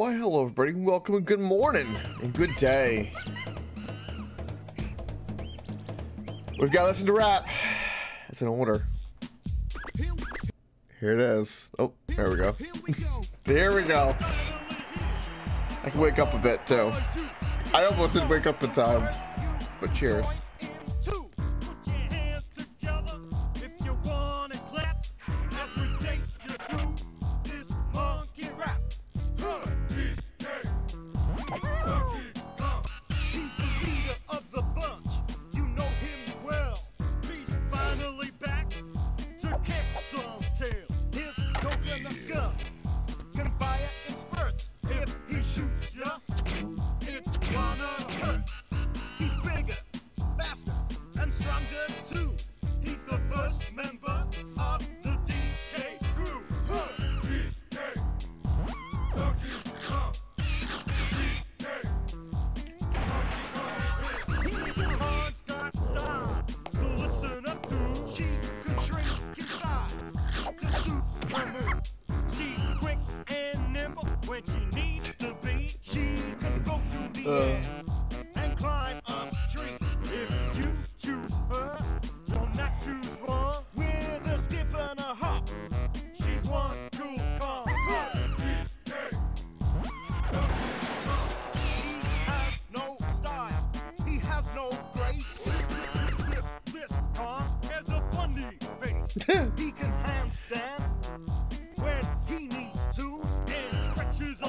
Why, hello everybody, welcome and good morning and good day. We've got listen to rap. It's in order. Here it is. Oh, there we go. there we go. I can wake up a bit too. I almost didn't wake up in time. But cheers.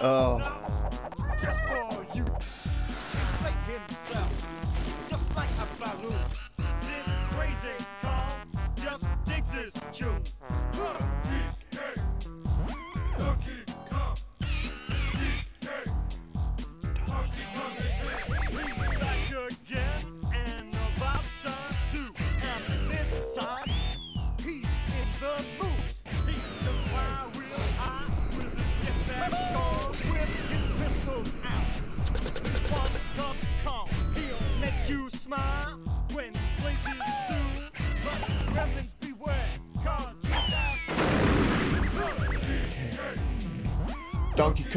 Donkey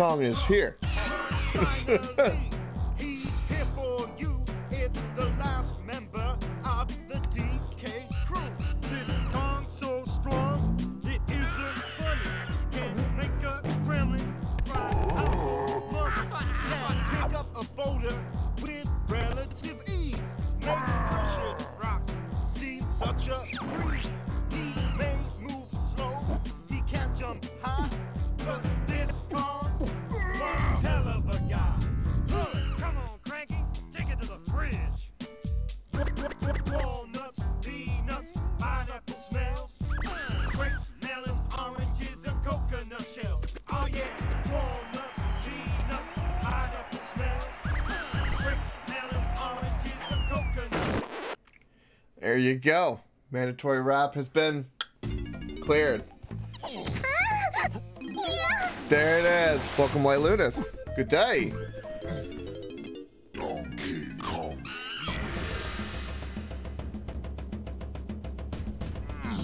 Kong is here. you go. Mandatory rap has been cleared. There it is. Welcome, White Lunas. Good day.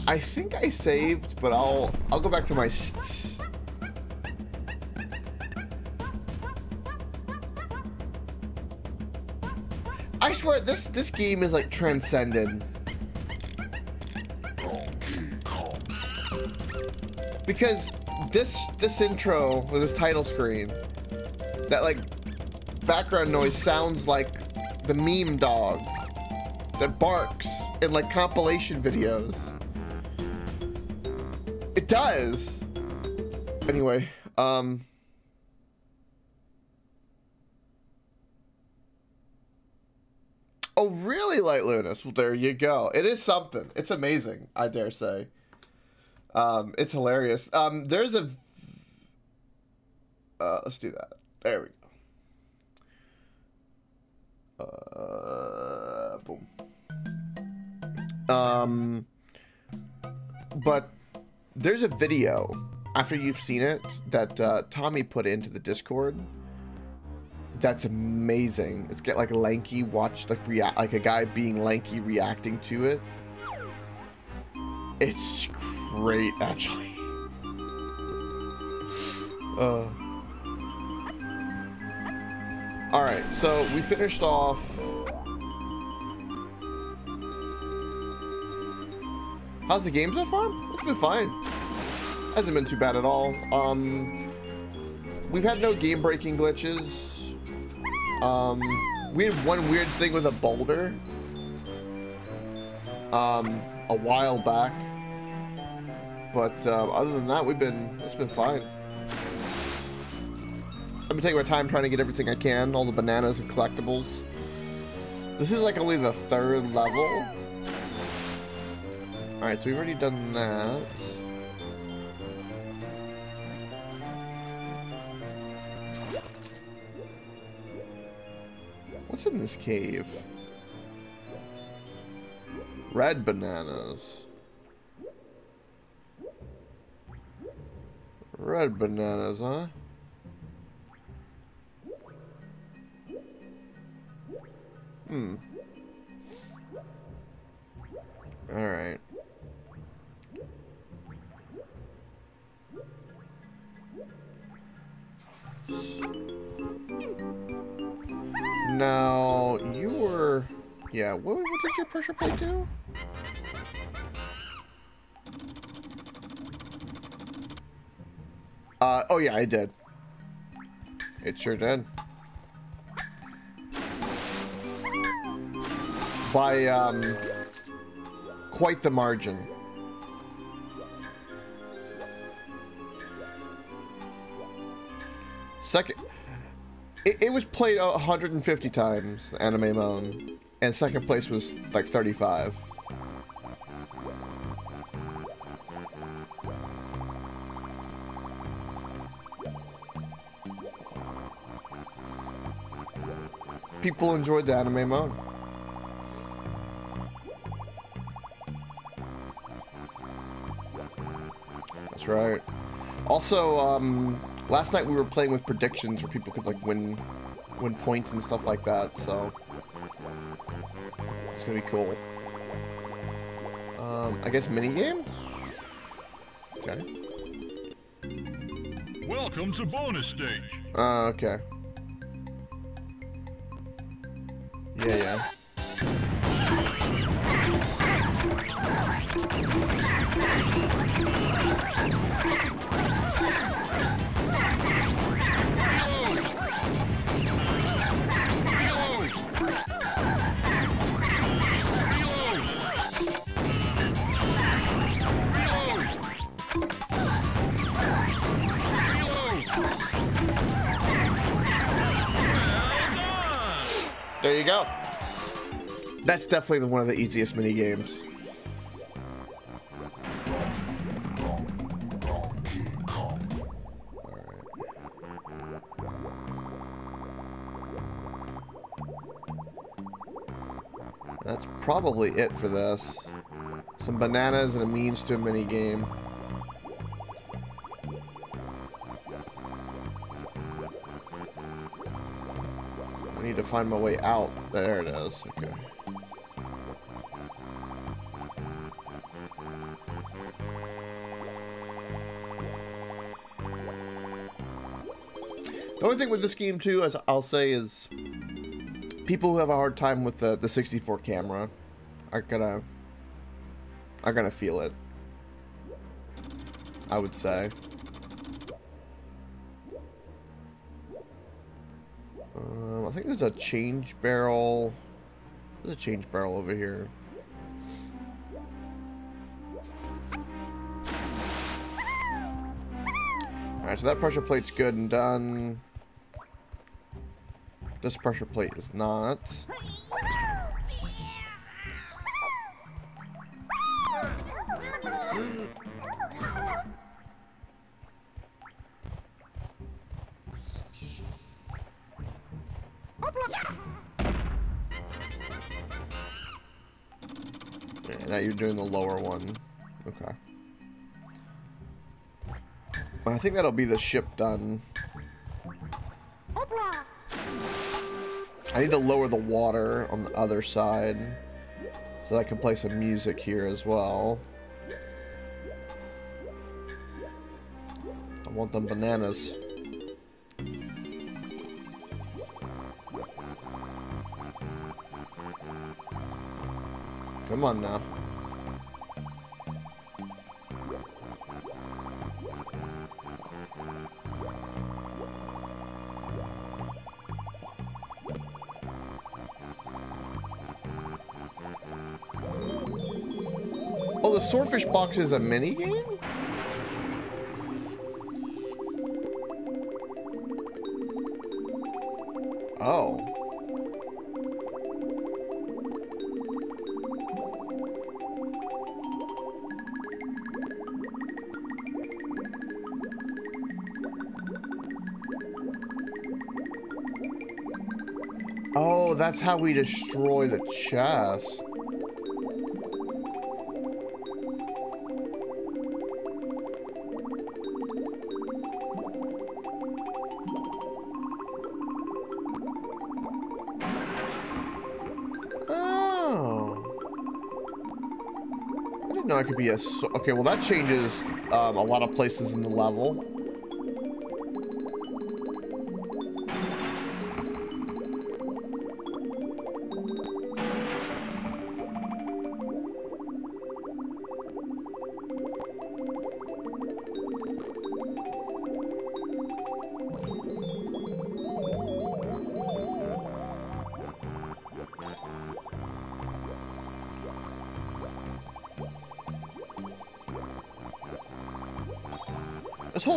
I think I saved, but I'll I'll go back to my. I swear this this game is like transcended. Because this this intro with this title screen, that like background noise sounds like the meme dog that barks in like compilation videos. It does. Anyway, um. Oh, really, Light Lunas? Well, there you go. It is something. It's amazing, I dare say. Um, it's hilarious. Um, there's a. Uh, let's do that. There we go. Uh, boom. Um, but there's a video after you've seen it that uh, Tommy put into the Discord. That's amazing. It's get like lanky watch, like react, like a guy being lanky reacting to it. It's great, actually. Uh, Alright, so we finished off... How's the game so far? It's been fine. Hasn't been too bad at all. Um, we've had no game-breaking glitches. Um, we had one weird thing with a boulder. Um, a while back. But uh, other than that, we've been, it's been fine. I've been taking my time trying to get everything I can, all the bananas and collectibles. This is like only the third level. Alright, so we've already done that. What's in this cave? Red bananas. Red bananas, huh? Hmm. Alright. Now, you were... Yeah, what, what did your pressure plate do? Uh, oh yeah, I did. It sure did. By, um, quite the margin. Second, it, it was played 150 times, Anime Moan, and second place was like 35. People enjoyed the anime mode. That's right. Also, um, last night we were playing with predictions where people could like win, win points and stuff like that. So it's gonna be cool. Um, I guess mini game. Okay. Welcome to bonus stage. Uh, okay. 演员。That's definitely the, one of the easiest mini games. That's probably it for this. Some bananas and a means to a mini game. I need to find my way out. There it is. Okay. Only thing with this game too, as I'll say, is people who have a hard time with the the 64 camera are gonna are gonna feel it. I would say. Um, I think there's a change barrel. There's a change barrel over here. Alright, so that pressure plate's good and done. This pressure plate is not. Yeah, now you're doing the lower one. Okay. I think that'll be the ship done. I need to lower the water on the other side so I can play some music here as well. I want them bananas. Come on now. Oh, the swordfish box is a mini game? Oh. Oh, that's how we destroy the chest. Be a... Okay, well that changes um, a lot of places in the level.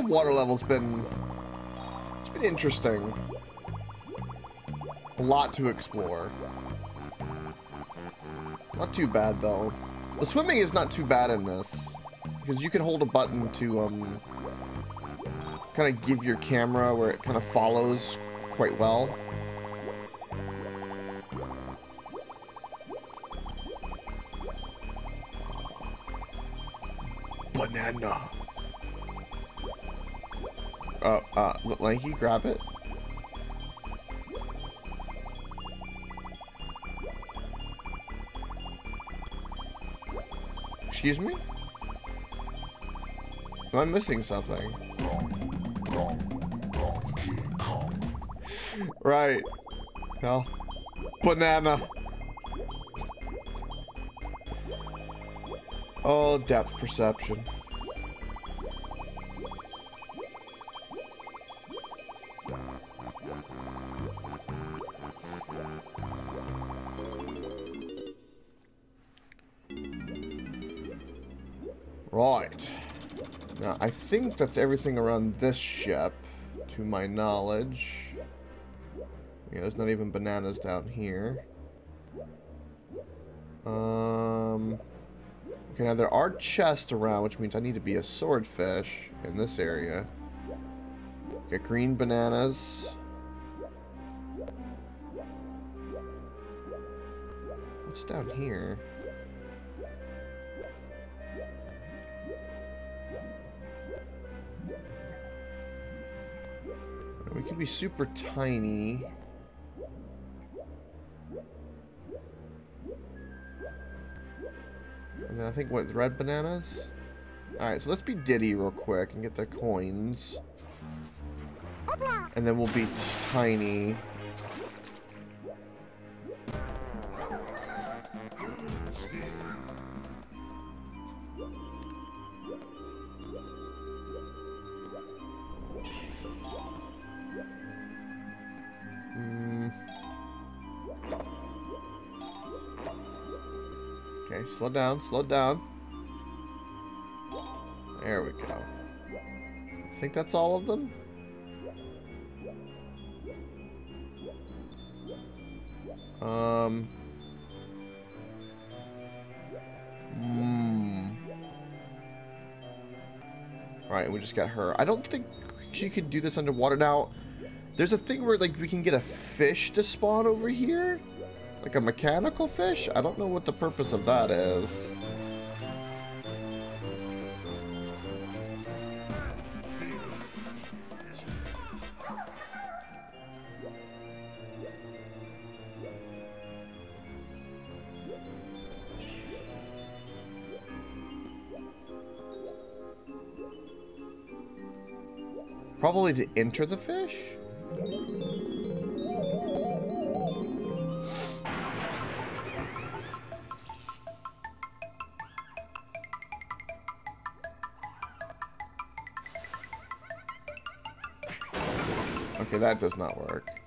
Water level's been... It's been interesting. A lot to explore. Not too bad, though. The swimming is not too bad in this. Because you can hold a button to, um... Kind of give your camera where it kind of follows quite well. Banana. Uh, uh, Lanky, grab it. Excuse me? Am I missing something? right. No. Banana. Oh, depth perception. Think that's everything around this ship, to my knowledge. Yeah, there's not even bananas down here. Um... Okay, now there are chests around, which means I need to be a swordfish in this area. Get green bananas. What's down here? Could be super tiny. And then I think, what, red bananas? Alright, so let's be Diddy real quick and get the coins. And then we'll be tiny. Down, slow down. There we go. I think that's all of them. Um. Hmm. Alright, we just got her. I don't think she can do this underwater now. There's a thing where like we can get a fish to spawn over here. Like a mechanical fish? I don't know what the purpose of that is. Probably to enter the fish? That does not work.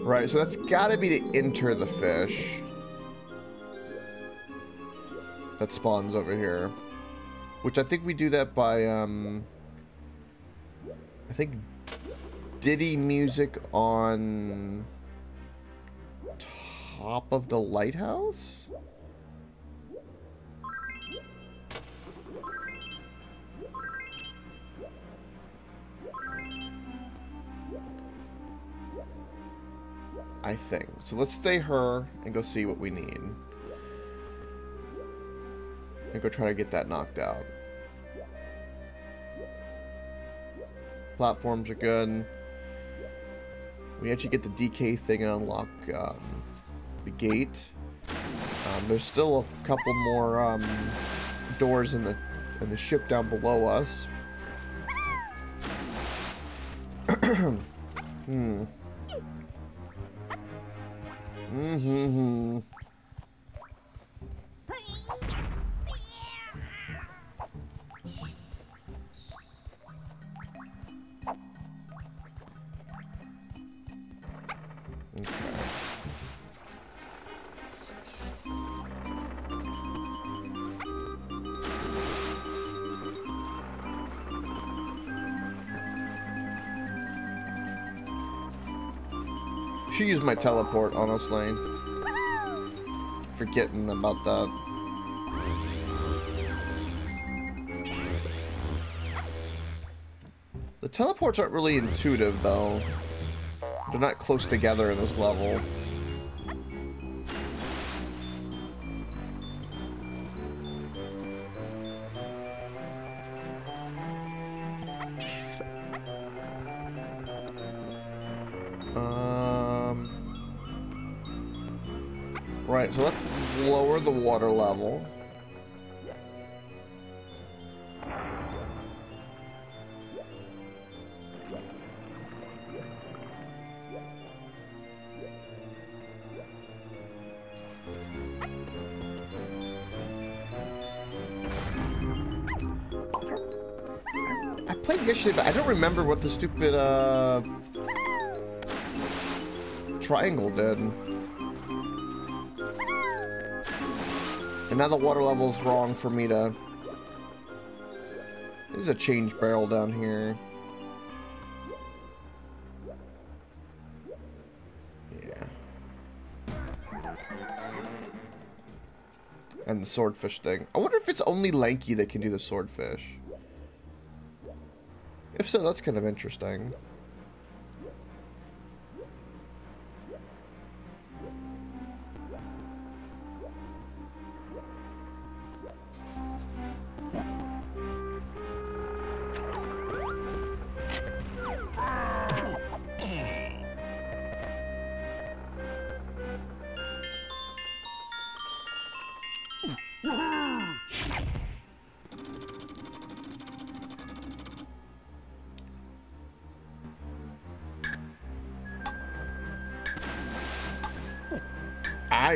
Right, so that's gotta be to enter the fish. That spawns over here. Which I think we do that by, um... I think Diddy music on top of the lighthouse? I think. So let's stay her and go see what we need. And go try to get that knocked out. Platforms are good. We actually get the DK thing and unlock um, the gate. Um, there's still a couple more um, doors in the in the ship down below us. hmm. Mm-hmm. Should use my teleport, honestly. Forgetting about that. The teleports aren't really intuitive, though. They're not close together in this level. Lower the water level. I played yesterday, but I don't remember what the stupid, uh, triangle did. And now the water level's wrong for me to... There's a change barrel down here. Yeah. And the swordfish thing. I wonder if it's only Lanky that can do the swordfish. If so, that's kind of interesting.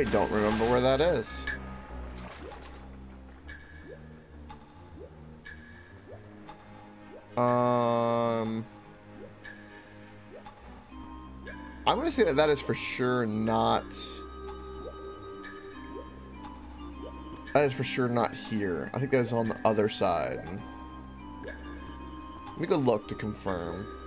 Don't remember where that is. Um... I'm going to say that that is for sure not... That is for sure not here. I think that is on the other side. Let me go look to confirm.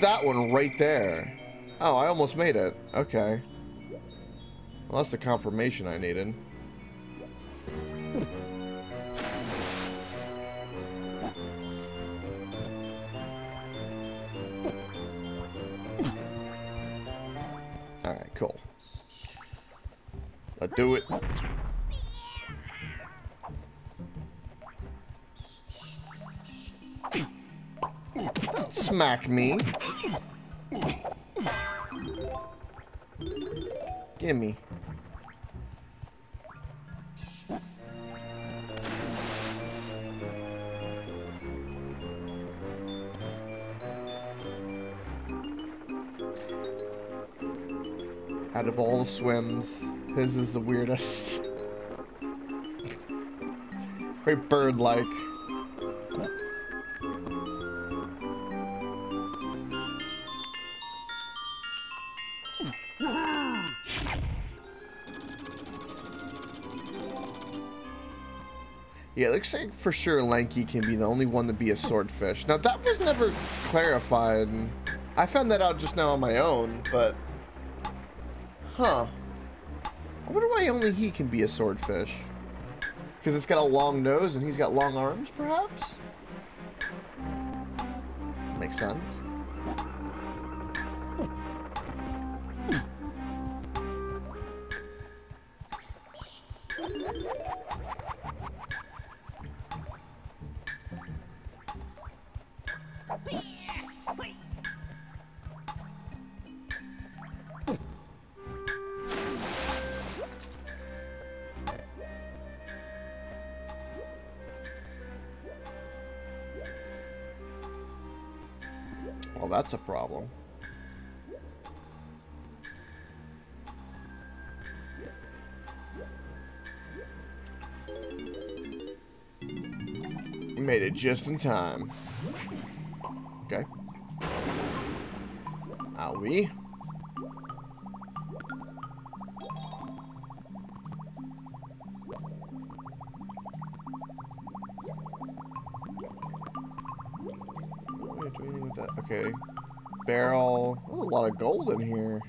That one right there. Oh, I almost made it. Okay. Well, that's the confirmation I needed. His is the weirdest. Very bird-like. Yeah, it looks like for sure Lanky can be the only one to be a swordfish. Now, that was never clarified. I found that out just now on my own, but... Huh. Why only he can be a swordfish. Because it's got a long nose and he's got long arms, perhaps? Makes sense. That's a problem. We made it just in time. Okay. Are we? Gold in here.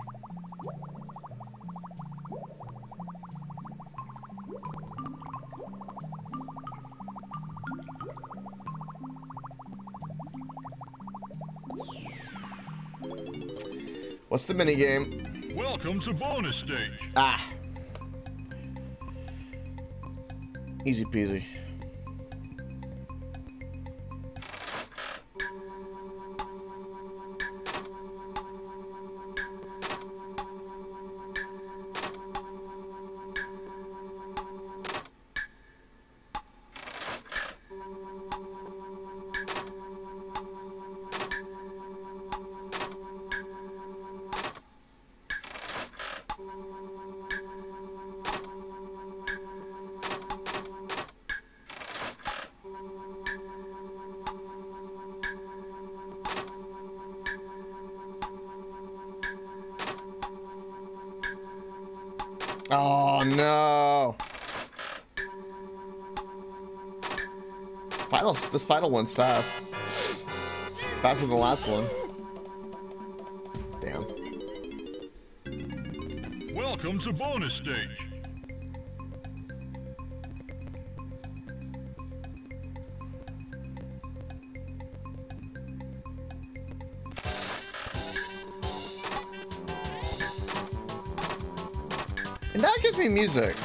What's the mini game? Welcome to bonus stage. Ah. Easy peasy. One's fast. Faster than the last one. Damn. Welcome to bonus stage. And that gives me music.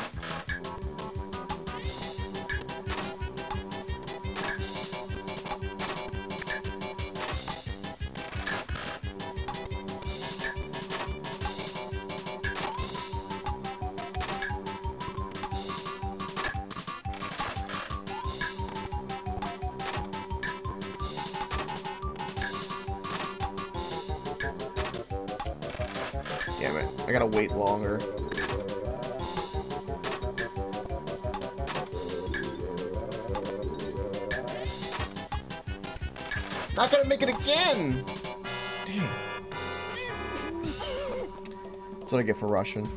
Get for Russian.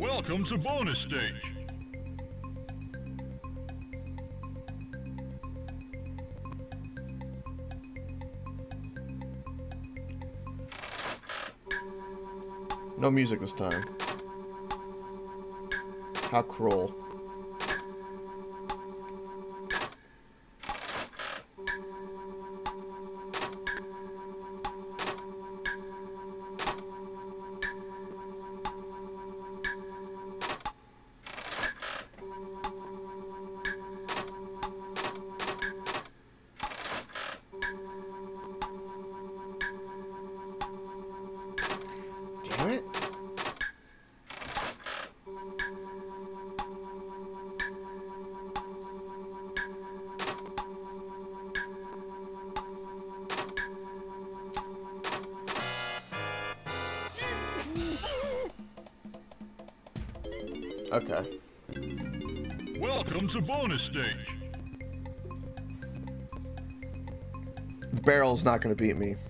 Welcome to bonus stage. No music this time. How cruel. Not going to beat me.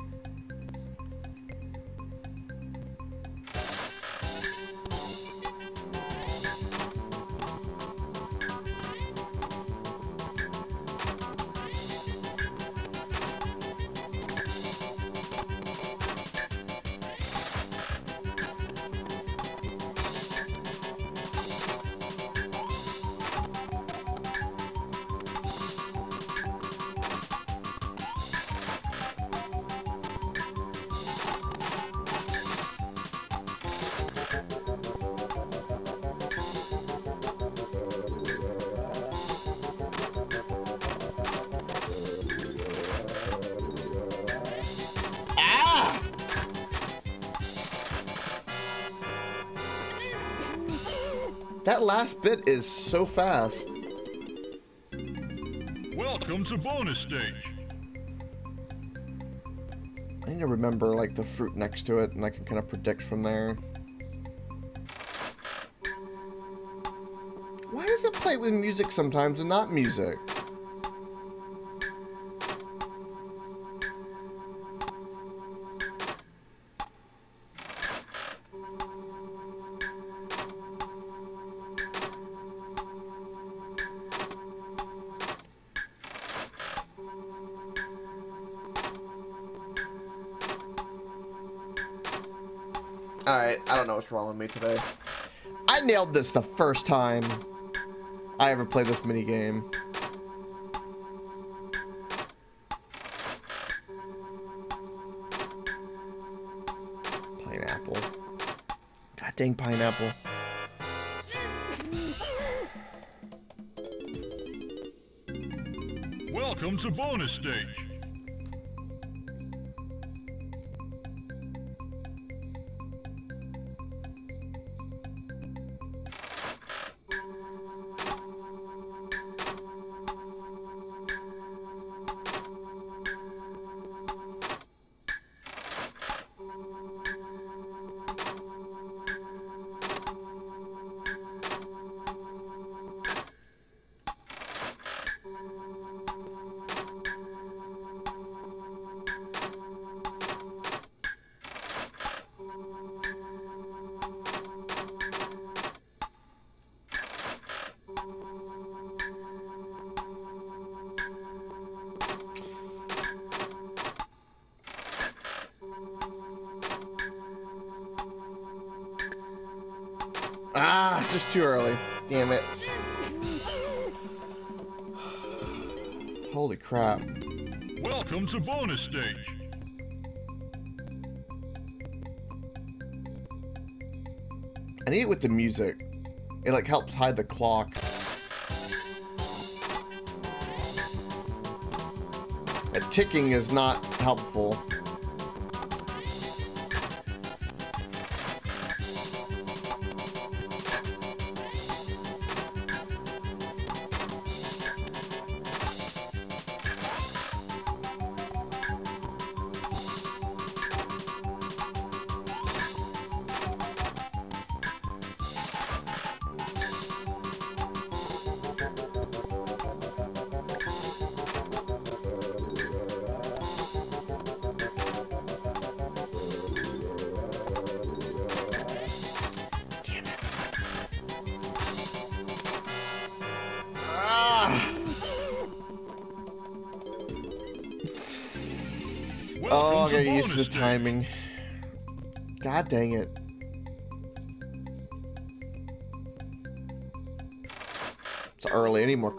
Bit is so fast. Welcome to bonus stage. I need to remember like the fruit next to it and I can kind of predict from there. Why does it play with music sometimes and not music? What's wrong with me today. I nailed this the first time I ever played this mini game. Pineapple. God dang pineapple. Welcome to bonus stage. Ah, just too early. Damn it. Holy crap. Welcome to bonus stage. I need it with the music. It like helps hide the clock. The ticking is not helpful.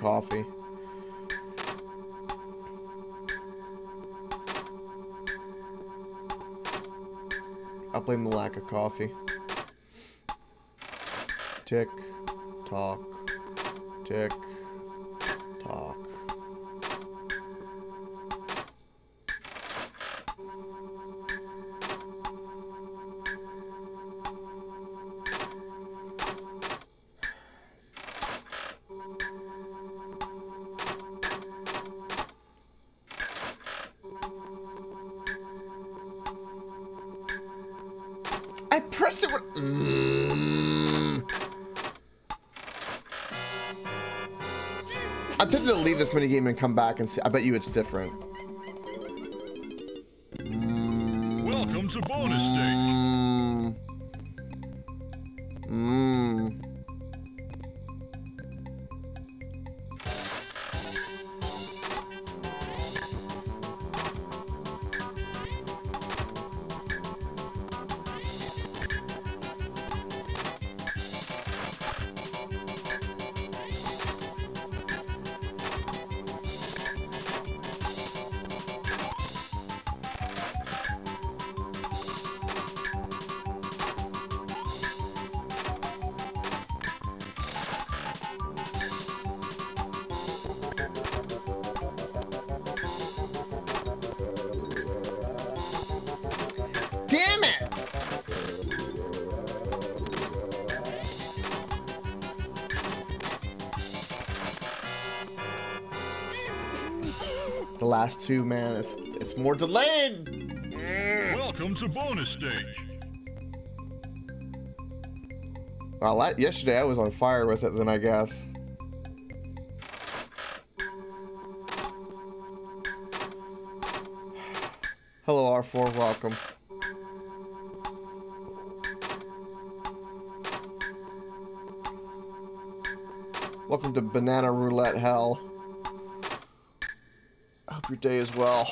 I coffee. I'll blame the lack of coffee. Tick, come back and see. I bet you it's different. Two, man, it's it's more delayed. Welcome to bonus stage. Well, yesterday I was on fire with it, then I guess. Hello, R4, welcome. Welcome to Banana Roulette Hell. Your day is well.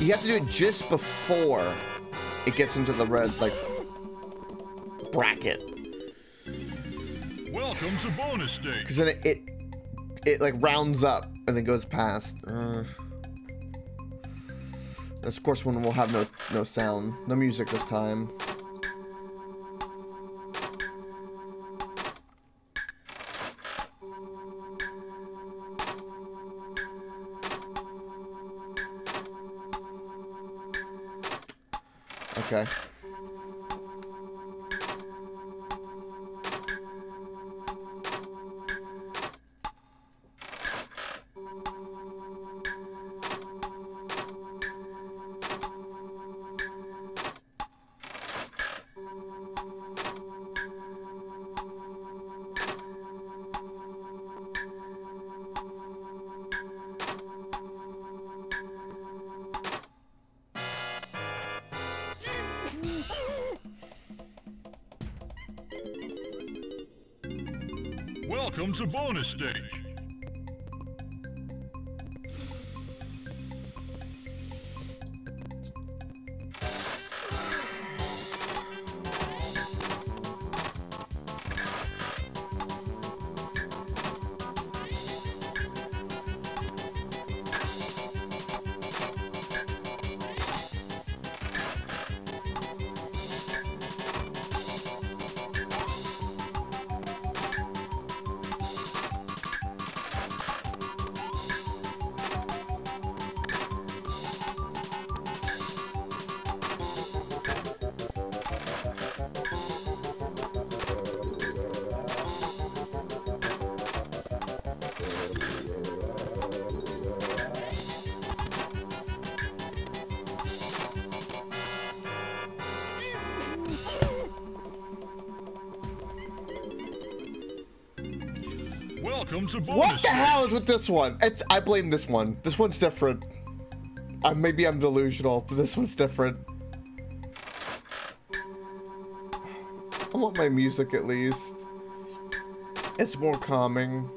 You have to do it just before it gets into the red, like, bracket. Welcome to bonus stage. Because then it, it, it, like, rounds up and then goes past. Uh, of course, one will have no, no sound. No music this time. Welcome with this one? It's I blame this one. This one's different. Uh, maybe I'm delusional, but this one's different. I want my music at least. It's more calming.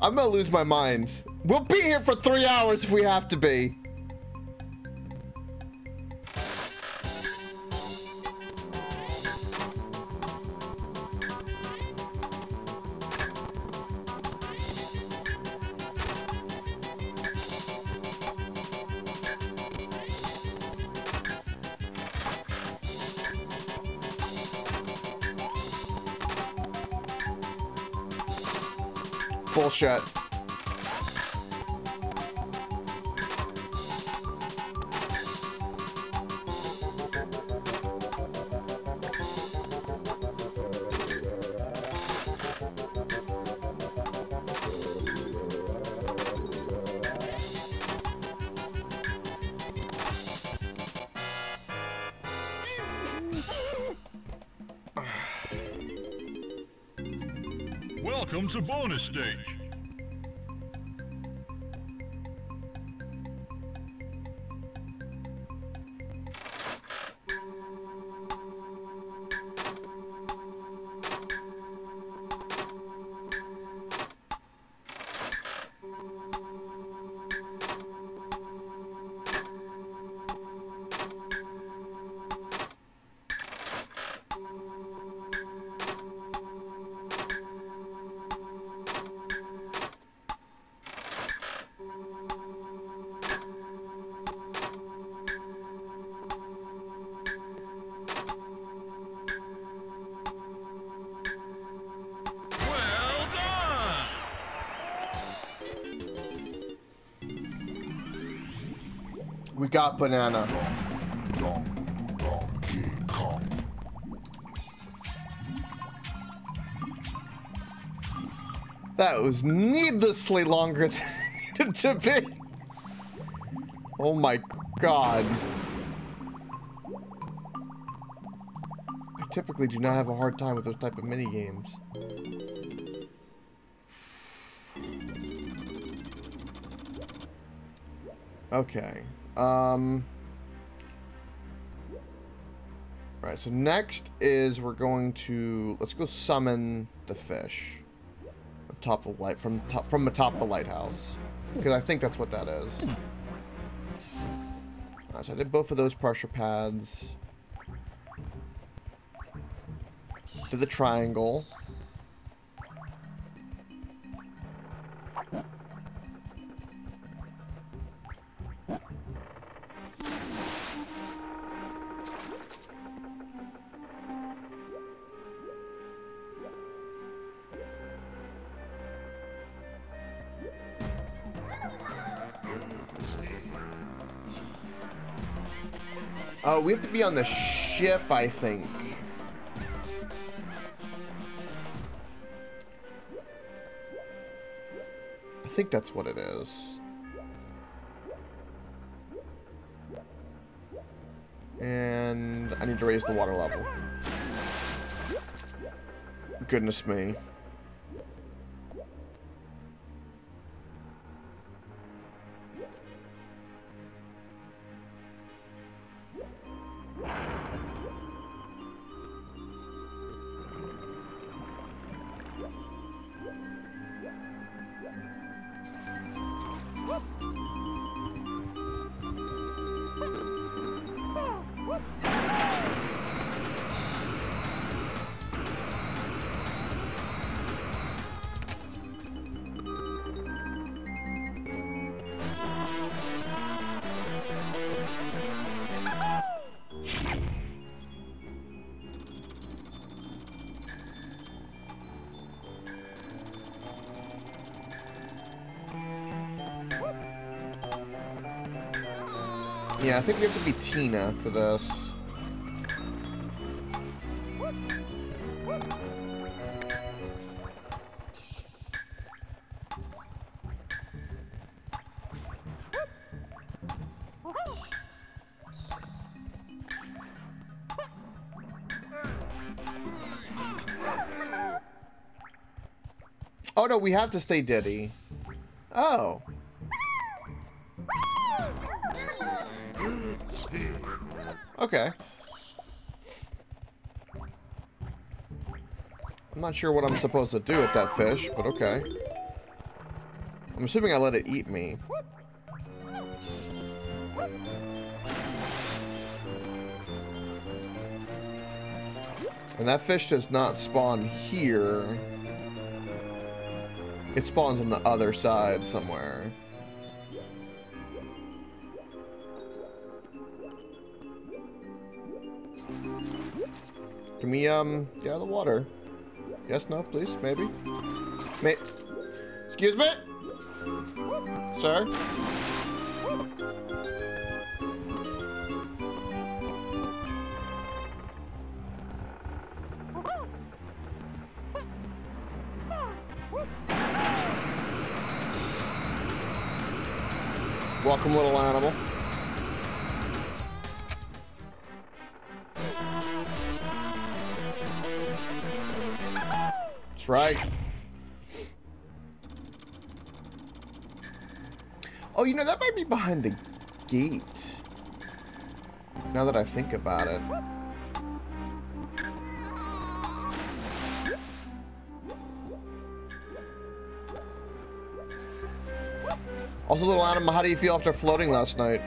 I'm gonna lose my mind. We'll be here for three hours if we have to be. Welcome to bonus stage. We got banana. That was needlessly longer than it needed to be. Oh my god. I typically do not have a hard time with those type of mini games. Okay. Um. Right. So next is we're going to let's go summon the fish. Atop the light from top from atop the lighthouse because I think that's what that is. Alright, so I did both of those pressure pads. Did the triangle. We have to be on the ship, I think. I think that's what it is. And I need to raise the water level. Goodness me. Yeah, I think we have to be Tiny for this. Oh no, we have to stay Diddy. Oh. Not sure what I'm supposed to do with that fish, but okay. I'm assuming I let it eat me. And that fish does not spawn here. It spawns on the other side somewhere. Can we, um, get out of the water? Yes, no, please, maybe? May Excuse me? Sir? Welcome, little animal. Behind the gate. Now that I think about it. Also, little animal, how do you feel after floating last night?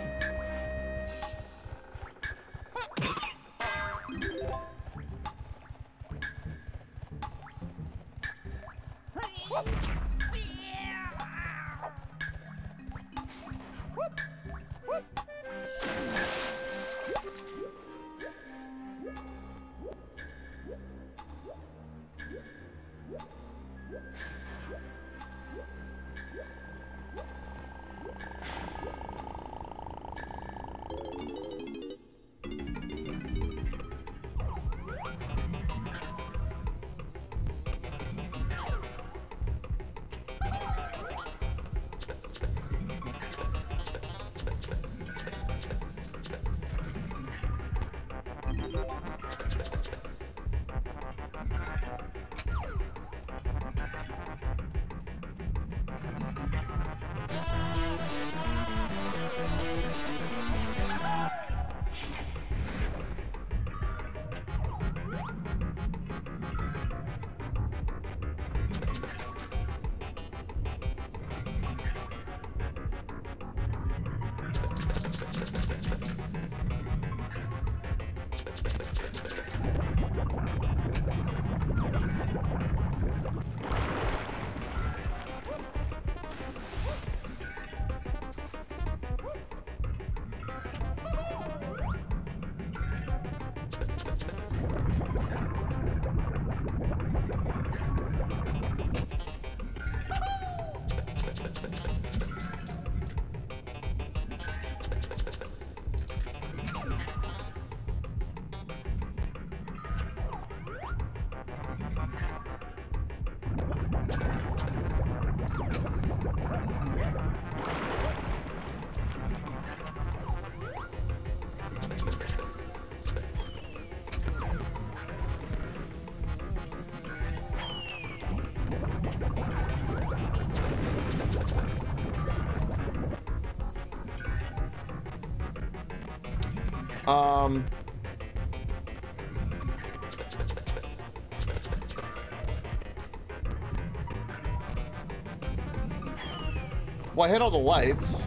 Well, I hit all the lights.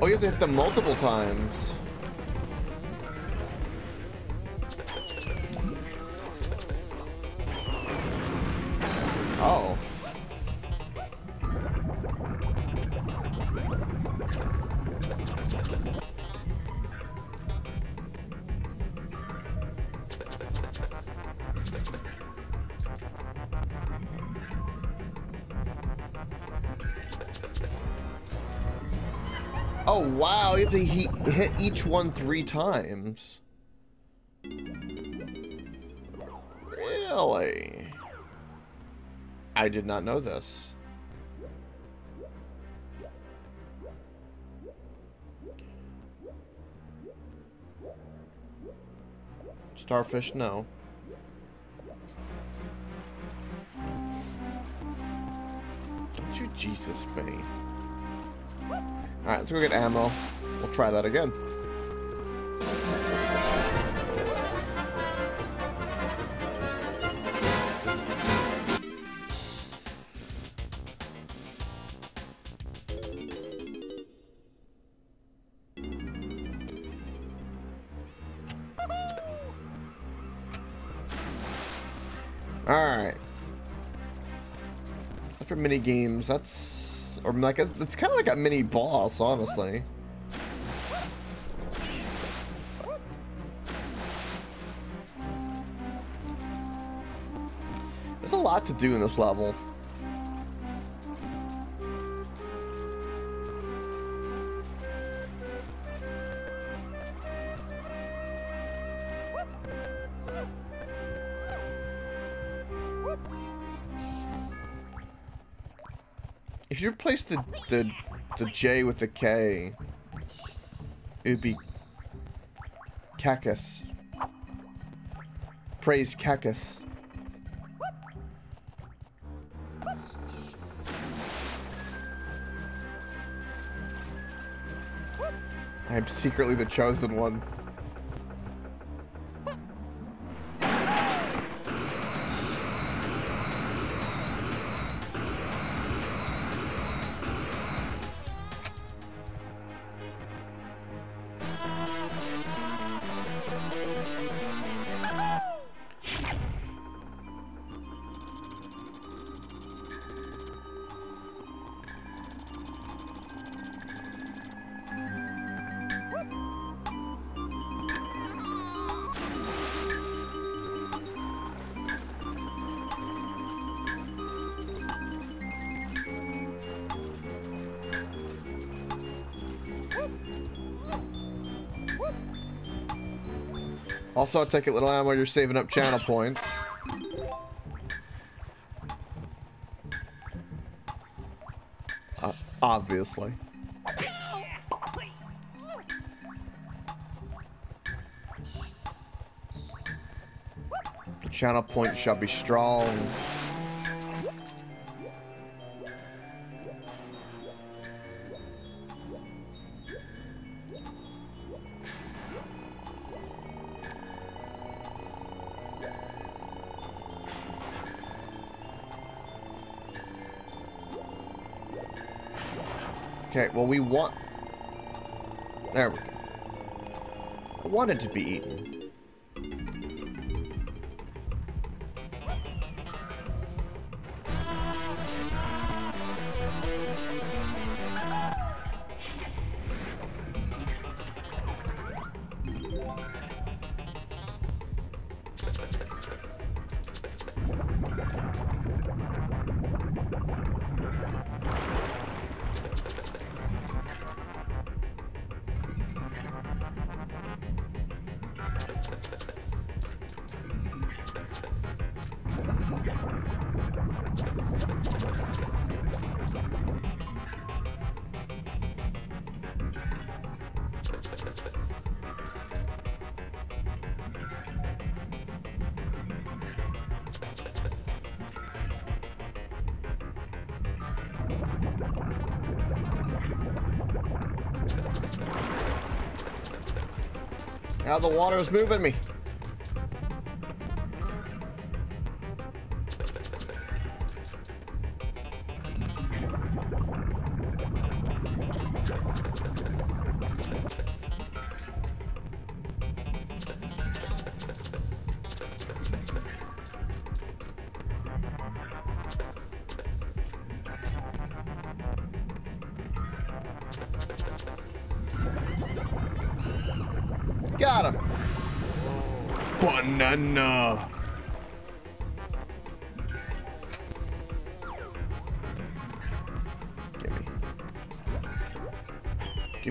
Oh, you have to hit them multiple times. To he hit each one three times. Really? I did not know this. Starfish, no. Don't you Jesus me. Alright, let's go get ammo. Try that again. Alright. For mini games, that's or like a, it's kind of like a mini boss, honestly. To do in this level. If you replace the the the J with the K, it would be Cacus. Praise Cacus. Secretly the chosen one. Also, take a little ammo, you're saving up channel points. Uh, obviously. The channel point shall be strong. Okay, well we want... There we go. I wanted to be eaten. The water is moving me.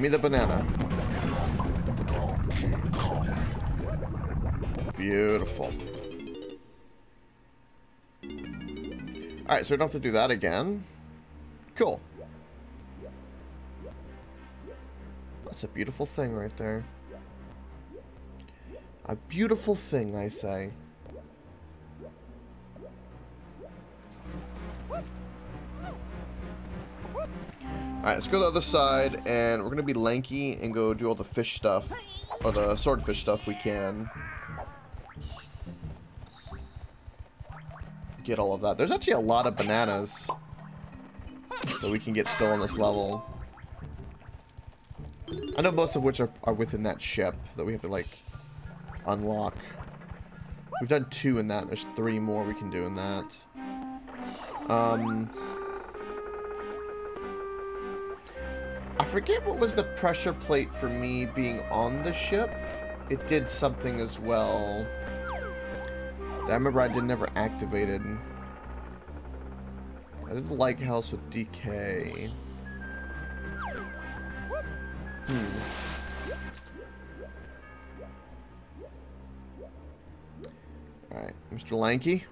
Me the banana. Beautiful. Alright, so we don't have to do that again. Cool. That's a beautiful thing right there. A beautiful thing, I say. Let's go to the other side, and we're gonna be lanky and go do all the fish stuff, or the swordfish stuff we can. Get all of that. There's actually a lot of bananas that we can get still on this level. I know most of which are, are within that ship that we have to, like, unlock. We've done two in that. There's three more we can do in that. Um... forget what was the pressure plate for me being on the ship. It did something as well. I remember I did never activated. I did the lighthouse with DK. Hmm. Alright, Mr. Lanky.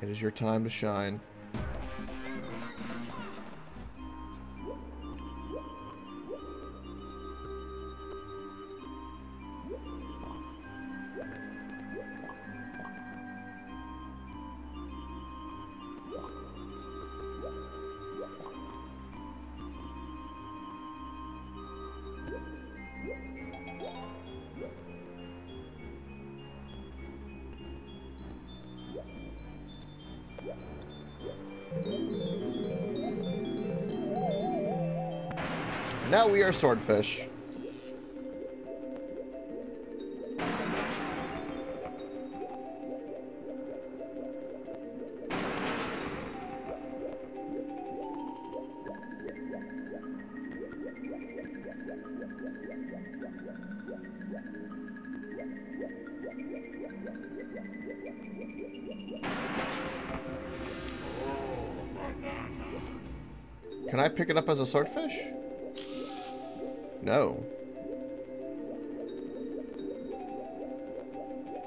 It is your time to shine. Swordfish. Can I pick it up as a swordfish? No.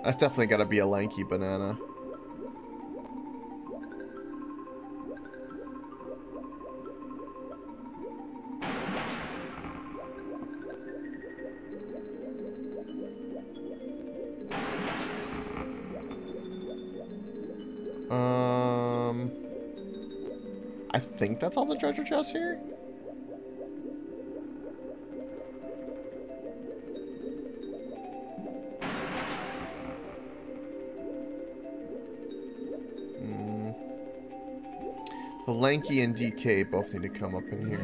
That's definitely got to be a lanky banana. Um, I think that's all the treasure chests here. Lanky and DK both need to come up in here.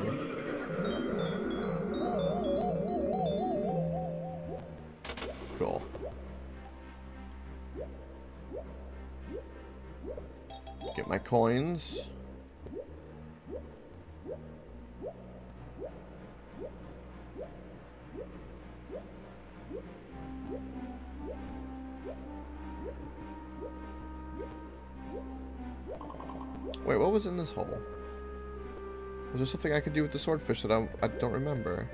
Cool. Get my coins. Was in this hole? Was there something I could do with the swordfish that I, I don't remember?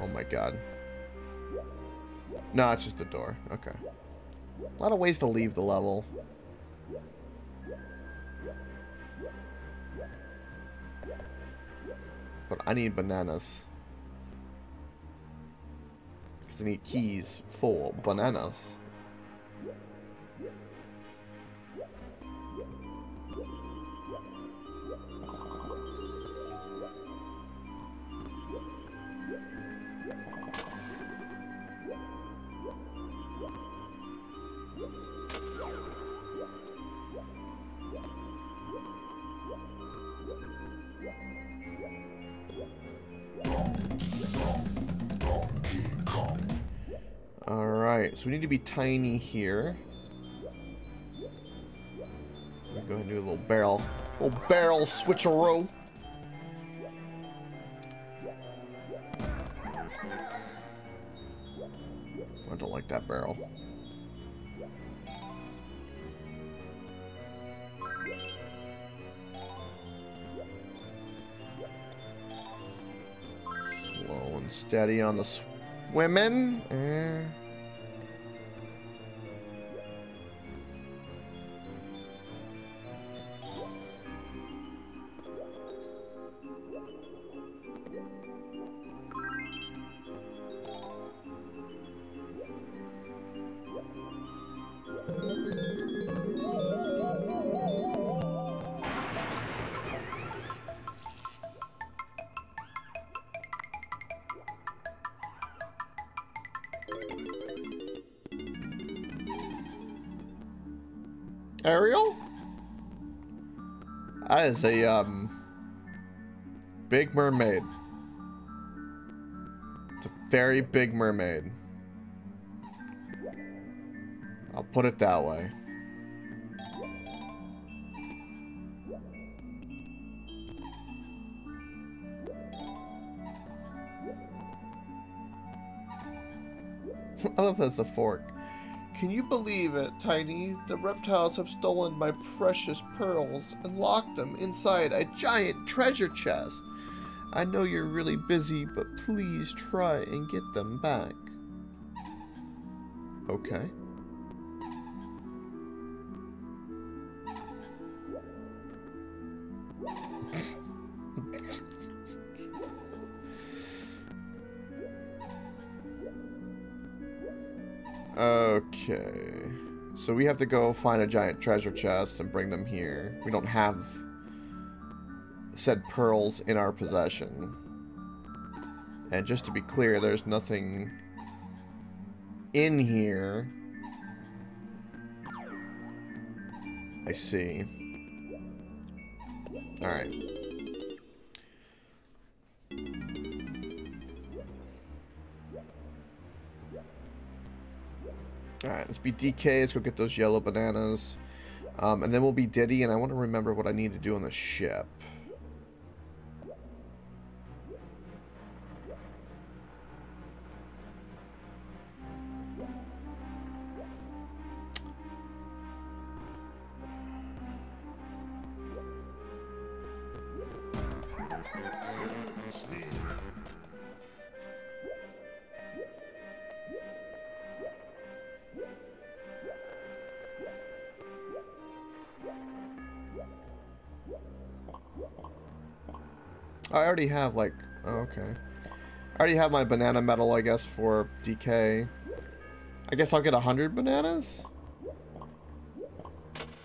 Oh my god. No, it's just the door. Okay. A lot of ways to leave the level. But I need bananas. Because I need keys for bananas. we need to be tiny here. We go ahead and do a little barrel. Little barrel switcheroo. I don't like that barrel. Slow and steady on the women. Eh. Is a, um, big mermaid. It's a very big mermaid. I'll put it that way. I love that's the fork. Can you believe it, Tiny? The reptiles have stolen my precious pearls and locked them inside a giant treasure chest. I know you're really busy, but please try and get them back. Okay. So we have to go find a giant treasure chest and bring them here. We don't have said pearls in our possession. And just to be clear, there's nothing in here. I see. Alright. Let's be DK. Let's go get those yellow bananas. Um, and then we'll be Diddy, and I want to remember what I need to do on the ship. Already have, like... Oh, okay. I already have my banana medal, I guess, for DK. I guess I'll get 100 bananas?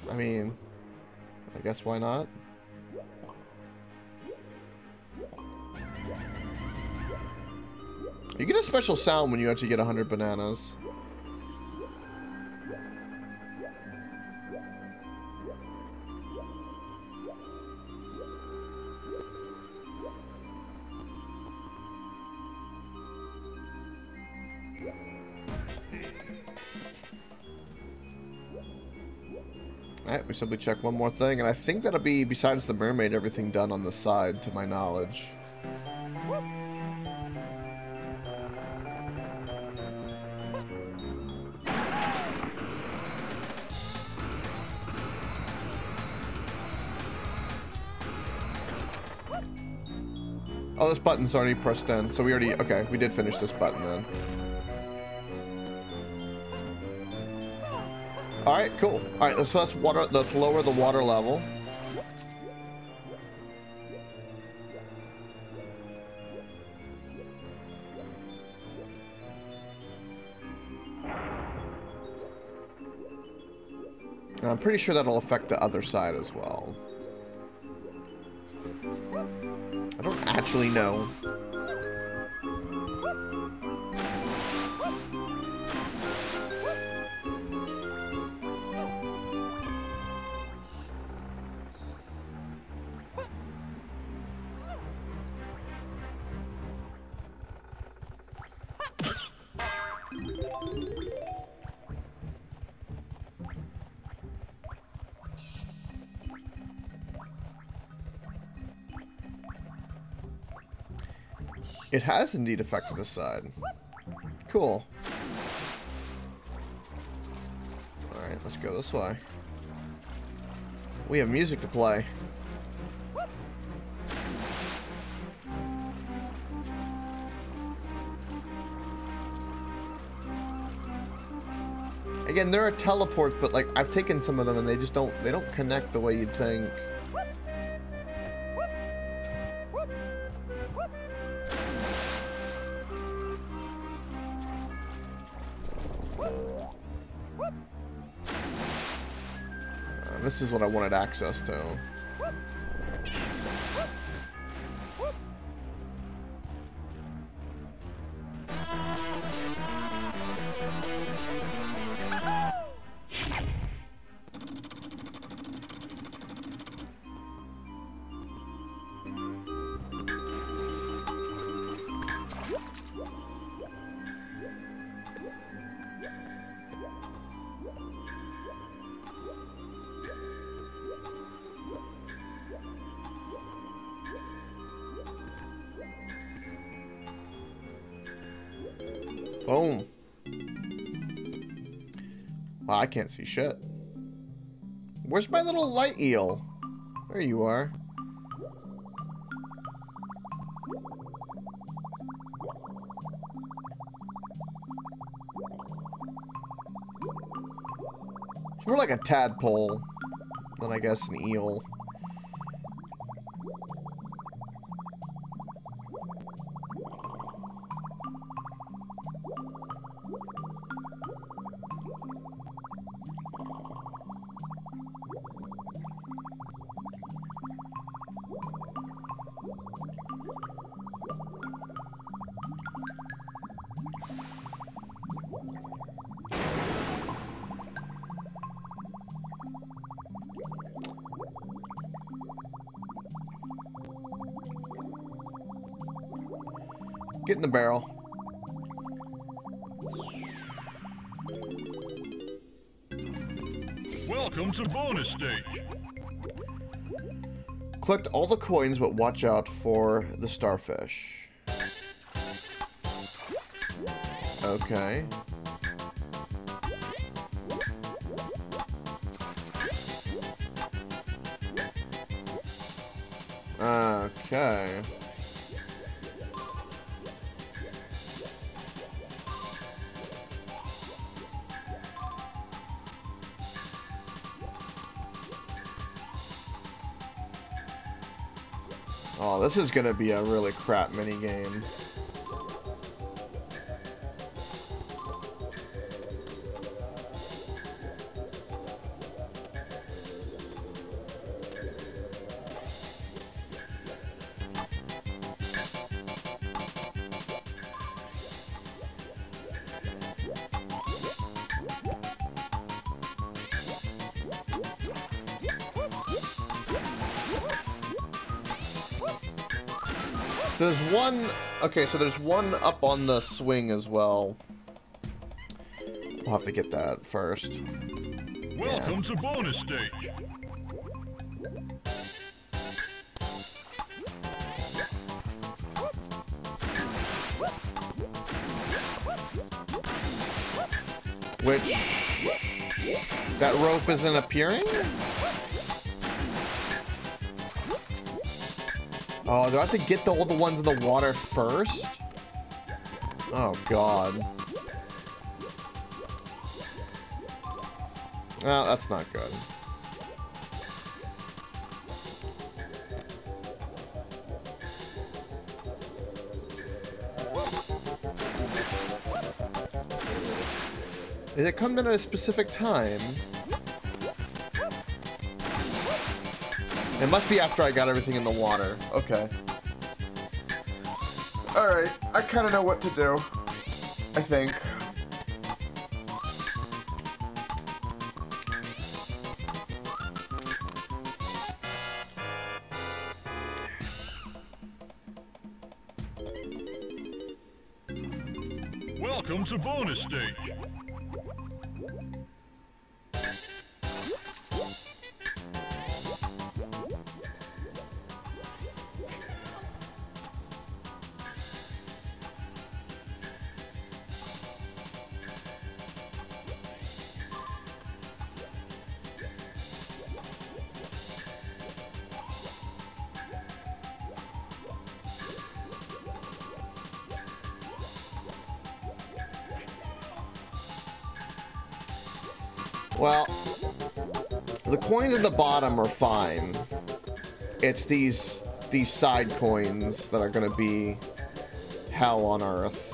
I mean... I guess why not? You get a special sound when you actually get 100 bananas. Alright, we simply check one more thing, and I think that'll be, besides the mermaid, everything done on the side, to my knowledge. Oh, this button's already pressed in, so we already, okay, we did finish this button then. Alright, cool. Alright, so let's water let's lower the water level. And I'm pretty sure that'll affect the other side as well. I don't actually know. It has indeed affected the side. Cool. Alright, let's go this way. We have music to play. Again, there are teleports, but like I've taken some of them and they just don't they don't connect the way you'd think. Is what I wanted access to. Can't see shit. Where's my little light eel? There you are. More like a tadpole than I guess an eel. Barrel. Welcome to bonus stage. Collect all the coins, but watch out for the starfish. Okay. Okay. This is gonna be a really crap mini game. One... Okay, so there's one up on the swing as well. We'll have to get that first. Welcome to bonus stage. Which... That rope isn't appearing? Oh, do I have to get the, all the ones in the water first? Oh, God. Well, that's not good. Did it come in at a specific time? It must be after I got everything in the water. Okay. Alright, I kind of know what to do. I think. Welcome to bonus stage. Coins at the bottom are fine. It's these these side coins that are gonna be hell on earth.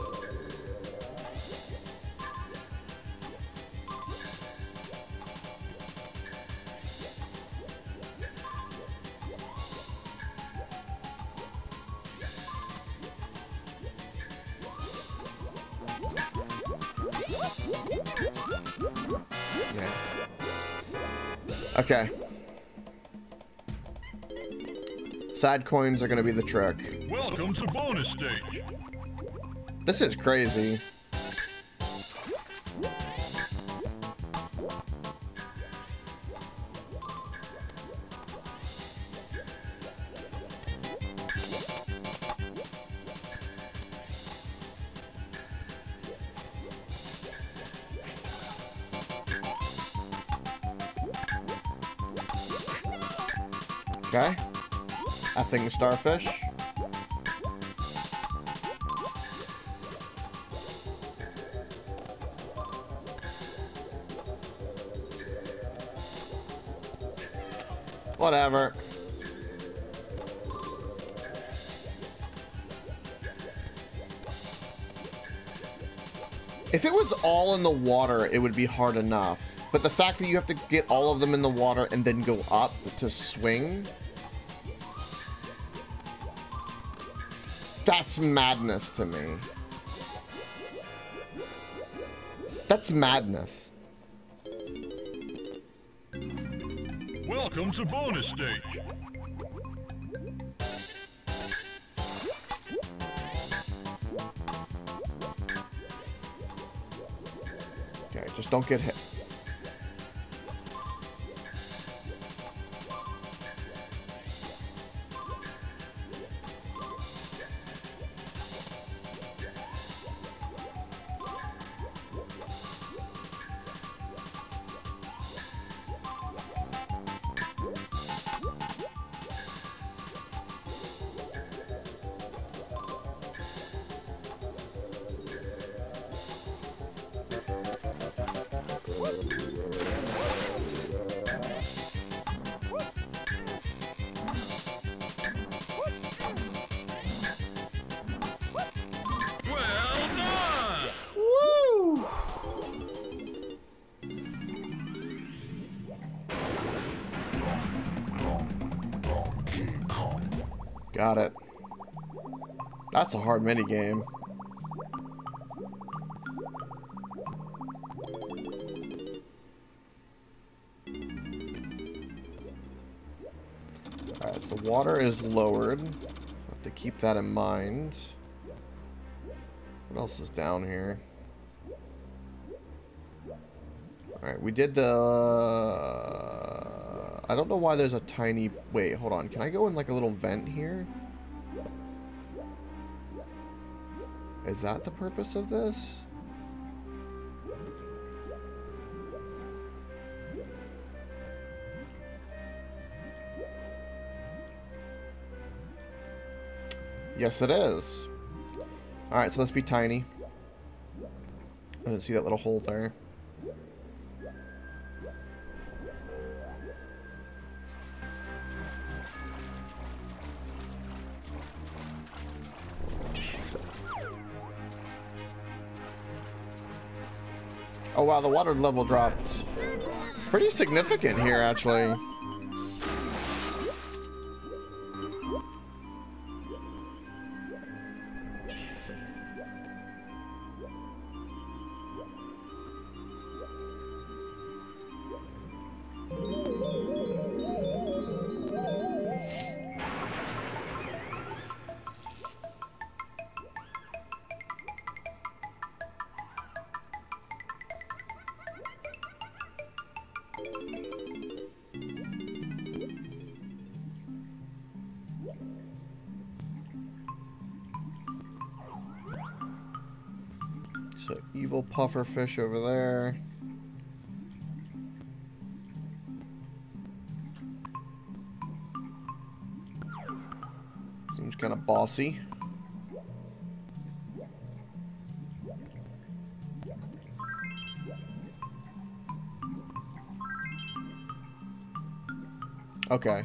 Side coins are gonna be the trick. Welcome to bonus stage. This is crazy. Effing starfish. Whatever. If it was all in the water, it would be hard enough. But the fact that you have to get all of them in the water and then go up to swing... That's madness to me. That's madness. Welcome to bonus stage. Okay, just don't get hit. That's a hard mini game. Alright, so the water is lowered. Have to keep that in mind. What else is down here? Alright, we did the... I don't know why there's a tiny... Wait, hold on. Can I go in like a little vent here? Is that the purpose of this? Yes, it is. Alright, so let's be tiny. I didn't see that little hole there. Oh wow, the water level dropped. Pretty significant here, actually. pufferfish over there. Seems kind of bossy. Okay.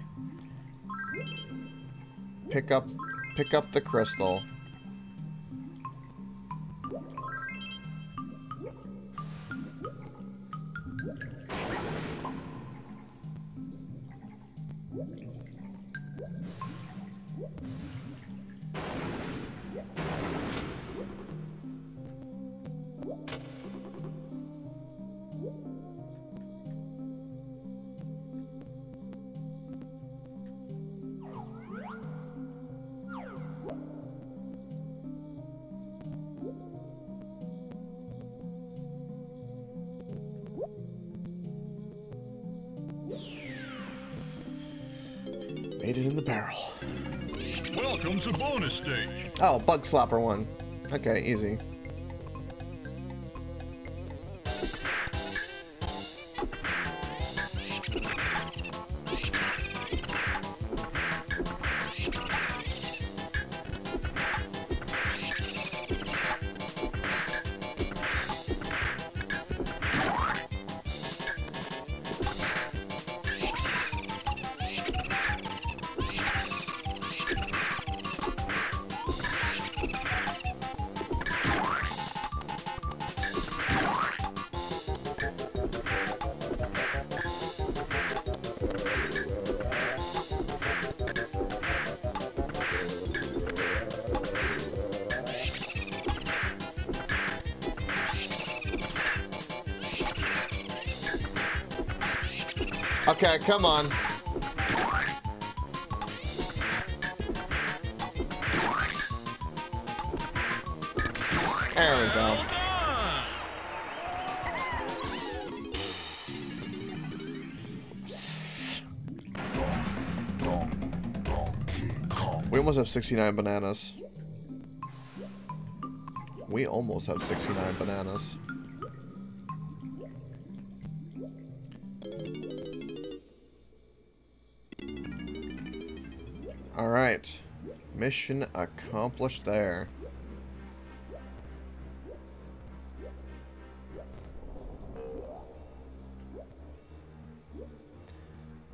Pick up pick up the crystal. Bug slapper one. Okay, easy. Come on. There we go. We almost have 69 bananas. We almost have 69 bananas. Mission accomplished there.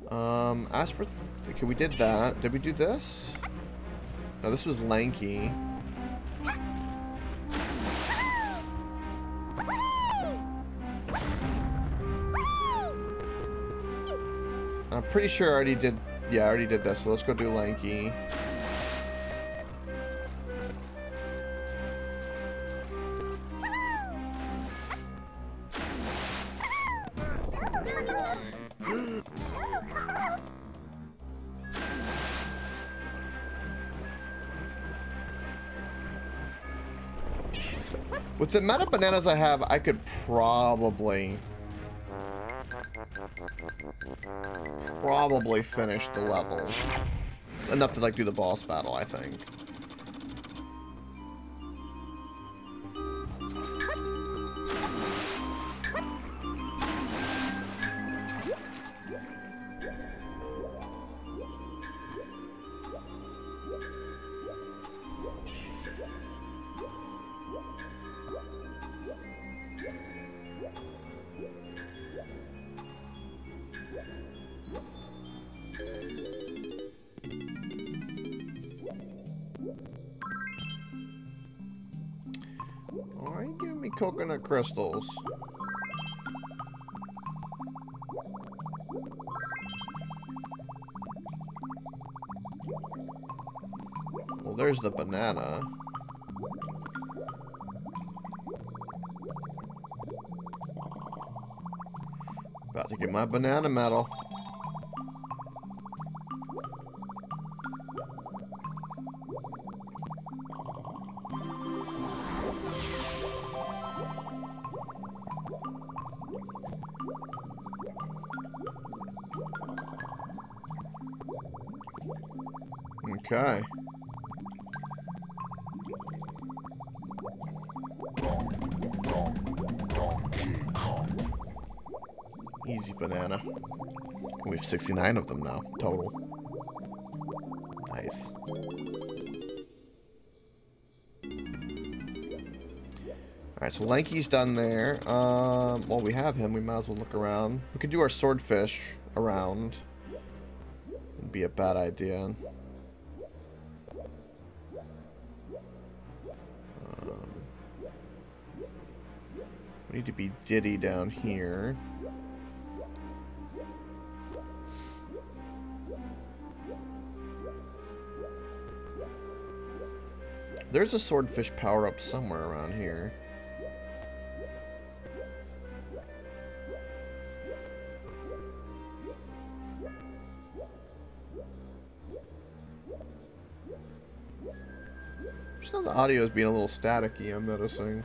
Um, as for... Okay, we did that. Did we do this? No, this was Lanky. I'm pretty sure I already did... Yeah, I already did this, so let's go do Lanky. With the amount of bananas I have, I could probably... Probably finish the level. Enough to, like, do the boss battle, I think. Crystals. Well, there's the banana. About to get my banana medal. 69 of them now, total. Nice. Alright, so Lanky's done there. Um, while we have him, we might as well look around. We could do our swordfish around. Wouldn't be a bad idea. Um, we need to be Diddy down here. There's a swordfish power-up somewhere around here. Just now the audio is being a little staticky, I'm noticing.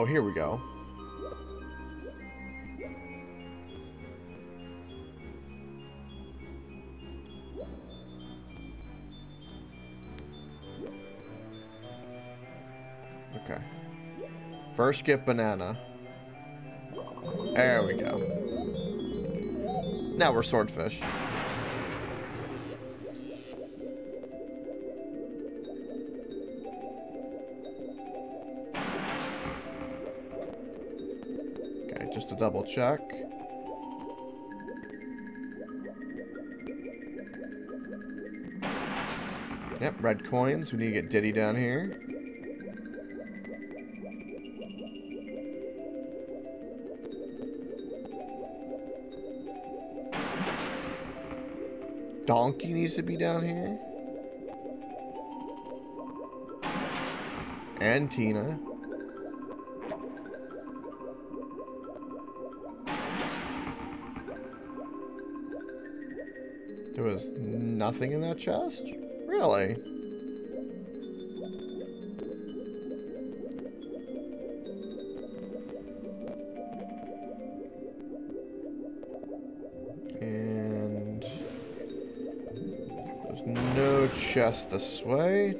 Oh, here we go. Okay. First get banana. There we go. Now we're swordfish. Double check. Yep, red coins. We need to get Diddy down here. Donkey needs to be down here. And Tiny. Nothing in that chest? Really? And there's no chest this way.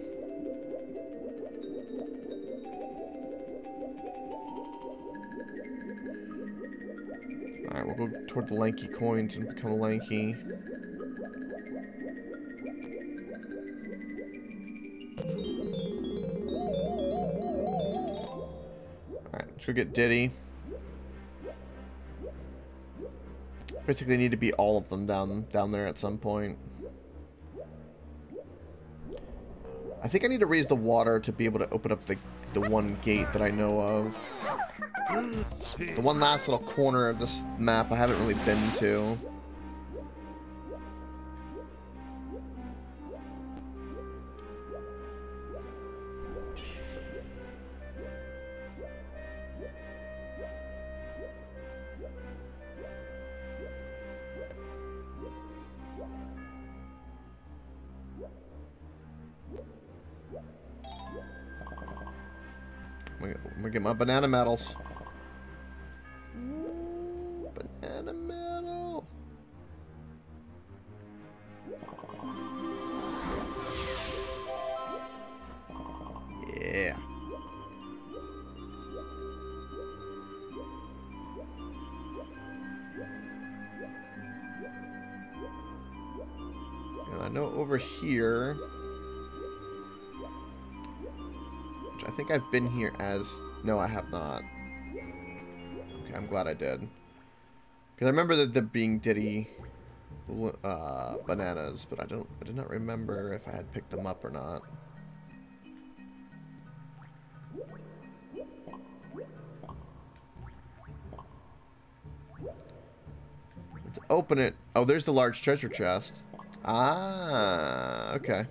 Alright, we'll go toward the lanky coins and become lanky. Go get Diddy. Basically need to be all of them down down there at some point. I think I need to raise the water to be able to open up the, the one gate that I know of. The one last little corner of this map I haven't really been to. Banana medals. Been here as. No, I have not. Okay, I'm glad I did. Because I remember that there being Diddy uh, bananas, but I don't. I did not remember if I had picked them up or not. Let's open it. Oh, there's the large treasure chest. Ah, okay.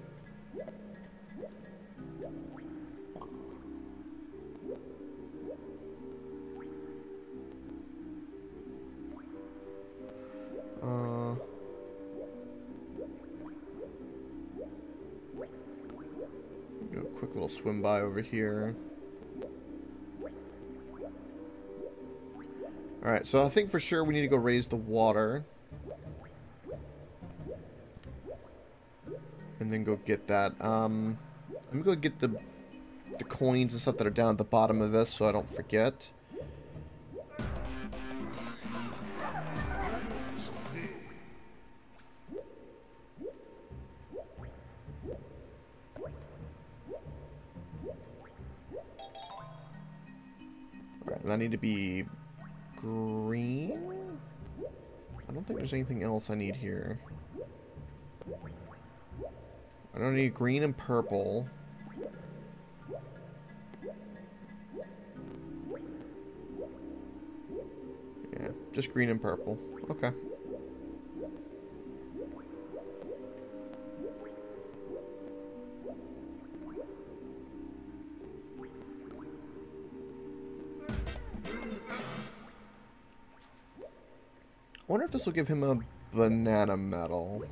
Swim by over here. Alright, so I think for sure we need to go raise the water. And then go get that. Um, I'm gonna go get the the coins and stuff that are down at the bottom of this so I don't forget. Need to be green? I don't think there's anything else I need here. I don't need green and purple. Yeah, just green and purple. Okay. Wonder if this will give him a banana medal.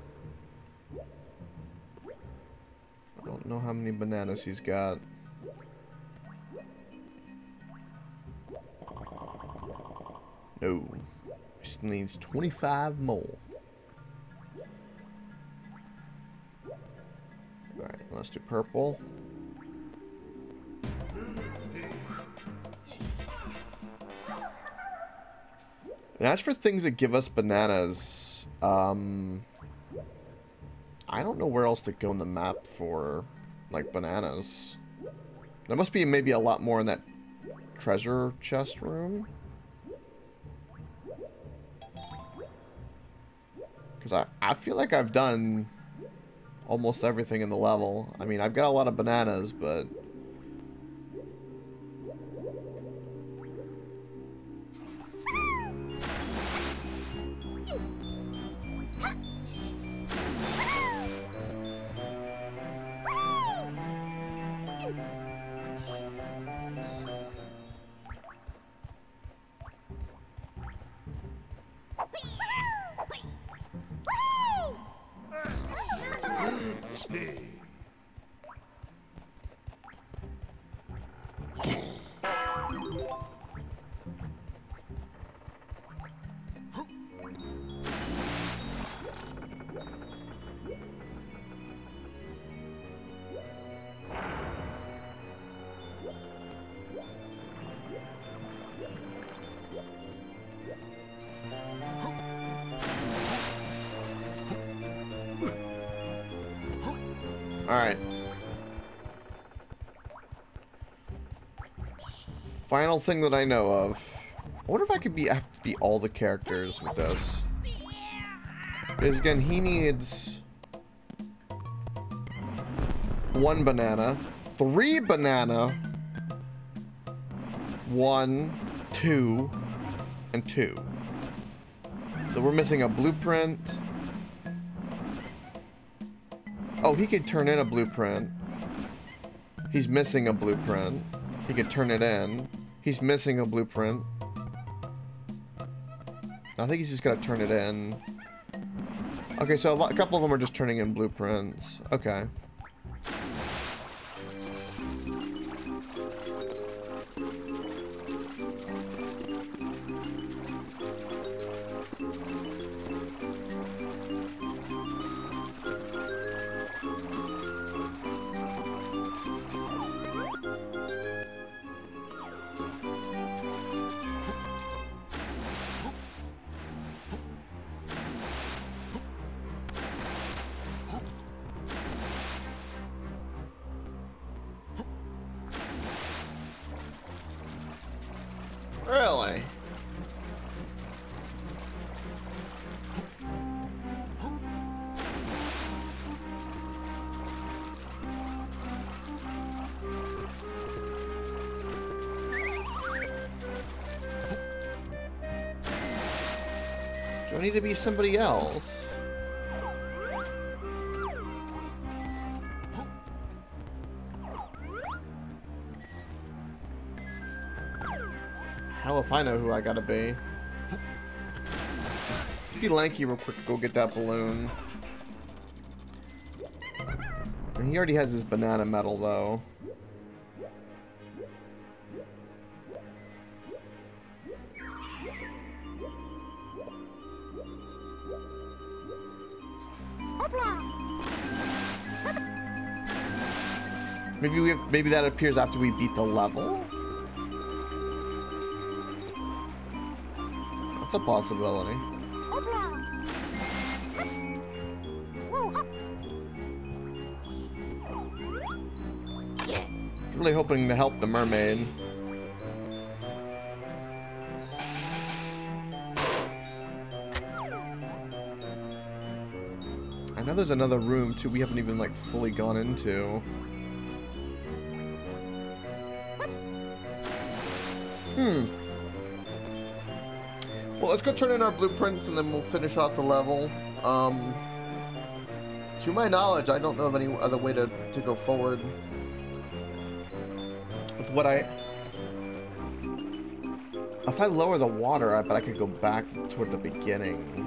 I don't know how many bananas he's got. No. He still needs 25 more. Alright, let's do purple. And as for things that give us bananas, um, I don't know where else to go in the map for, like, bananas. There must be maybe a lot more in that treasure chest room. Because I, I feel like I've done almost everything in the level. I mean, I've got a lot of bananas, but... Final thing that I know of. I wonder if I could be I have to be all the characters with this. Because again, he needs one banana, three banana, one, two, and two. So we're missing a blueprint. Oh, he could turn in a blueprint. He's missing a blueprint. He could turn it in. He's missing a blueprint. I think he's just gonna turn it in. Okay, so a, lot, a couple of them are just turning in blueprints. Okay. Somebody else? Hell if I know who I gotta be. Be lanky real quick go get that balloon. And he already has his banana medal though. Maybe we have, maybe that appears after we beat the level. That's a possibility. Really hoping to help the mermaid. I know there's another room too we haven't even like fully gone into. Hmm. Well, let's go turn in our blueprints and then we'll finish off the level. Um, to my knowledge, I don't know of any other way to, to go forward with what I... If I lower the water, I bet I could go back toward the beginning.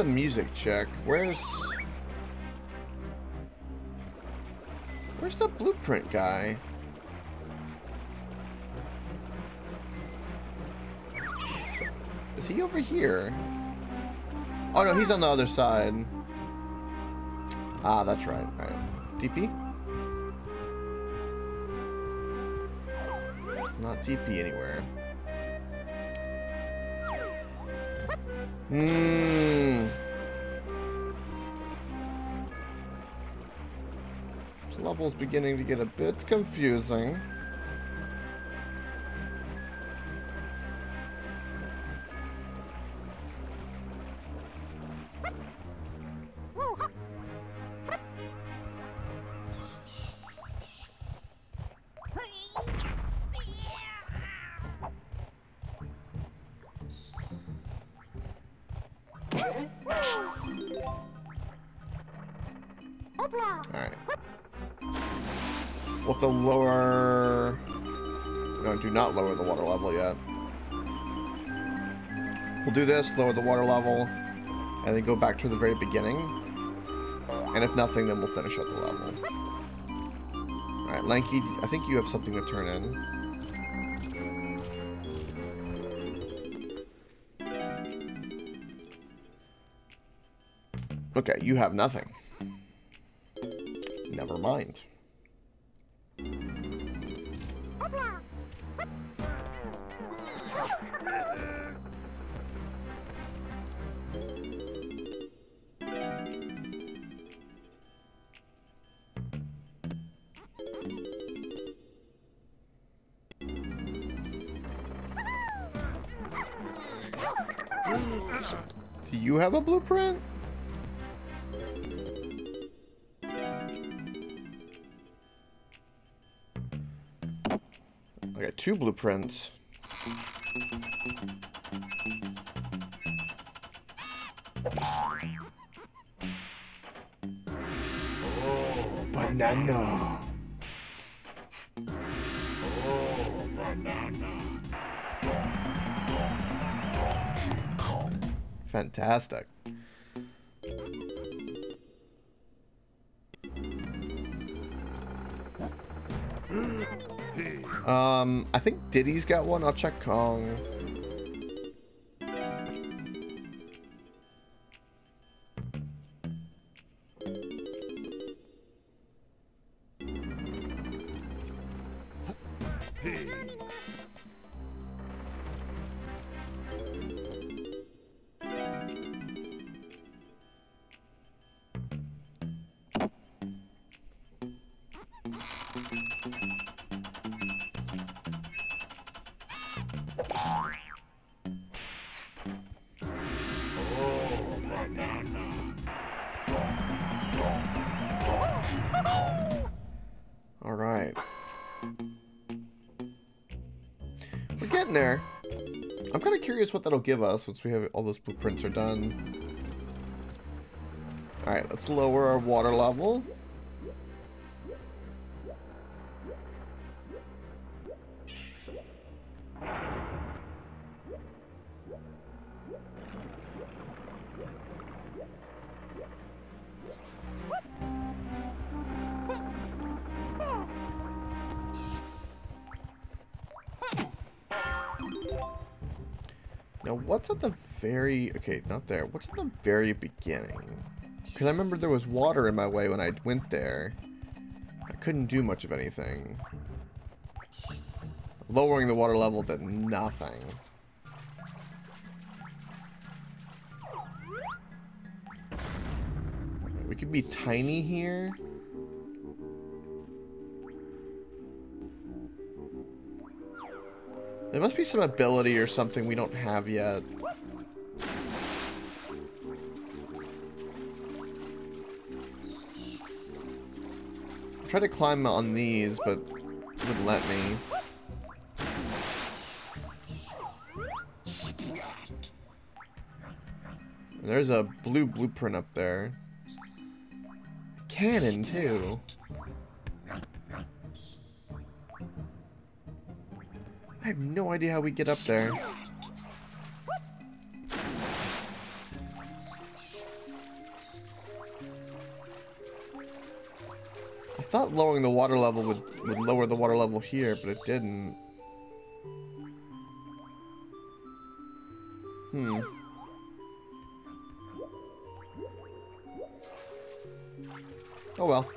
The music check? Where's... Where's the blueprint guy? Is he over here? Oh no, he's on the other side. Ah, that's right. Alright. DP? It's not TP anywhere. Hmm. Level's beginning to get a bit confusing. This, lower the water level, and then go back to the very beginning. And if nothing, then we'll finish up the level. Alright, Lanky, I think you have something to turn in. Okay, you have nothing. Never mind. Have a blueprint? I got two blueprints. Fantastic. Um, I think Diddy's got one. I'll check Kong. Give us once we have all those blueprints are done. All right, let's lower our water level. Now, what's at the very... Okay, not there. What's at the very beginning? Because I remember there was water in my way when I went there. I couldn't do much of anything. Lowering the water level did nothing. We could be Tiny here. There must be some ability or something we don't have yet. I tried to climb on these, but it wouldn't let me. There's a blue blueprint up there. Cannon, too. Have no idea how we get up there. I thought lowering the water level would, would lower the water level here, but it didn't. Hmm. Oh well.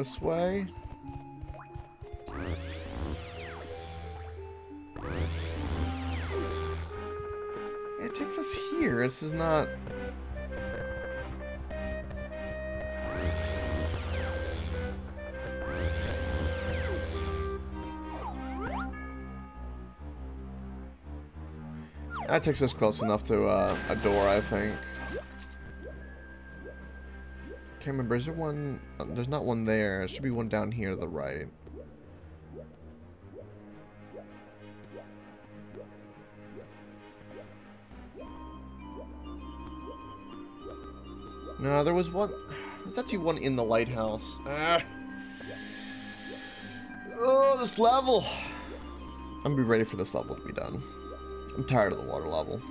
This way. It takes us here. This is not... That takes us close enough to uh, a door, I think. Can't remember. Is there one? uh, There's not one there. There should be one down here to the right. No, there was one. There's actually one in the lighthouse. Ah. Oh, this level. I'm gonna be ready for this level to be done. I'm tired of the water level.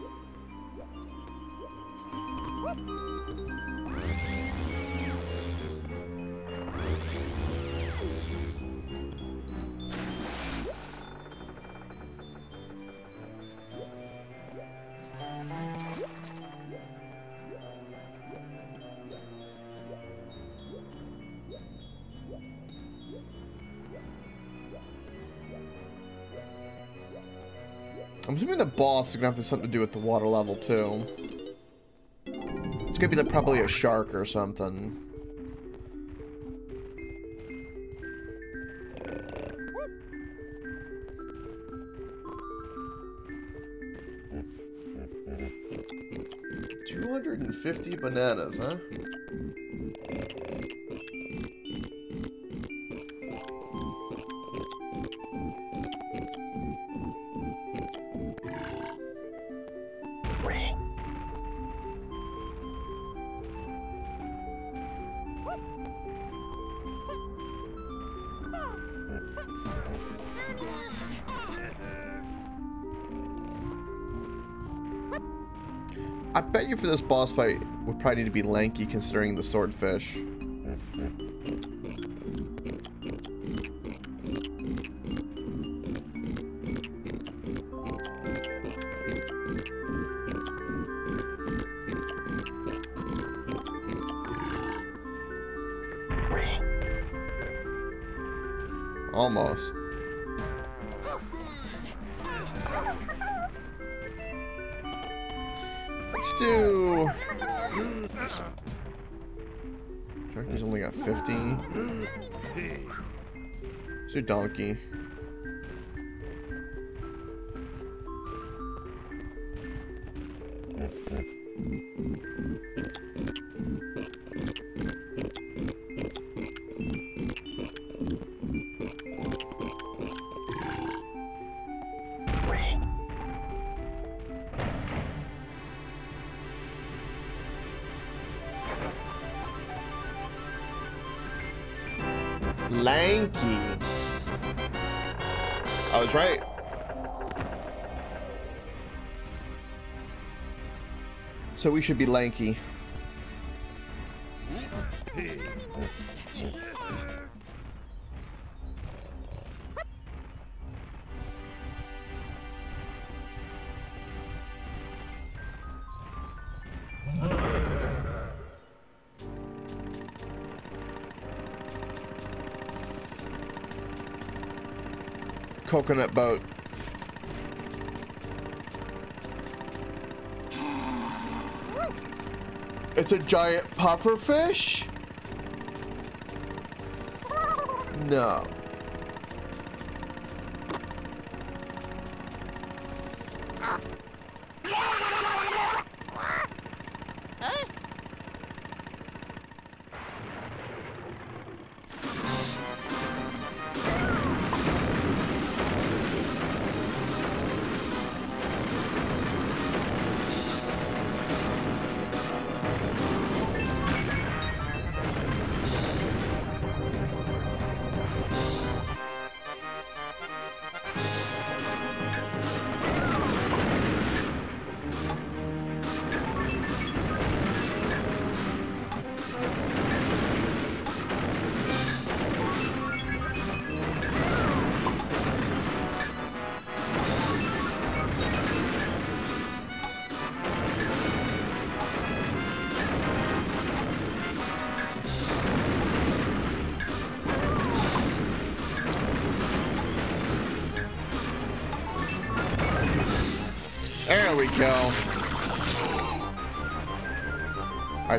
Is gonna have something to do with the water level too. It's gonna be like probably a shark or something. Two hundred and fifty bananas, huh? This boss fight would probably need to be Lanky considering the swordfish. Almost. Let's So we should be Lanky. Coconut boat. It's a giant puffer fish? No.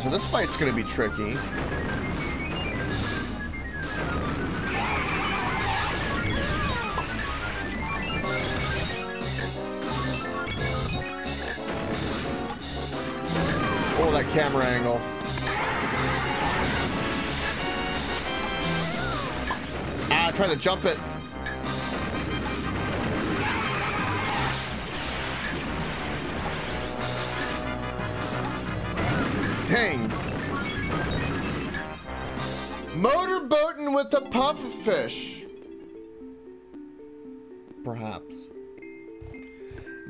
So this fight's gonna be tricky. Oh, that camera angle. Ah, trying to jump it.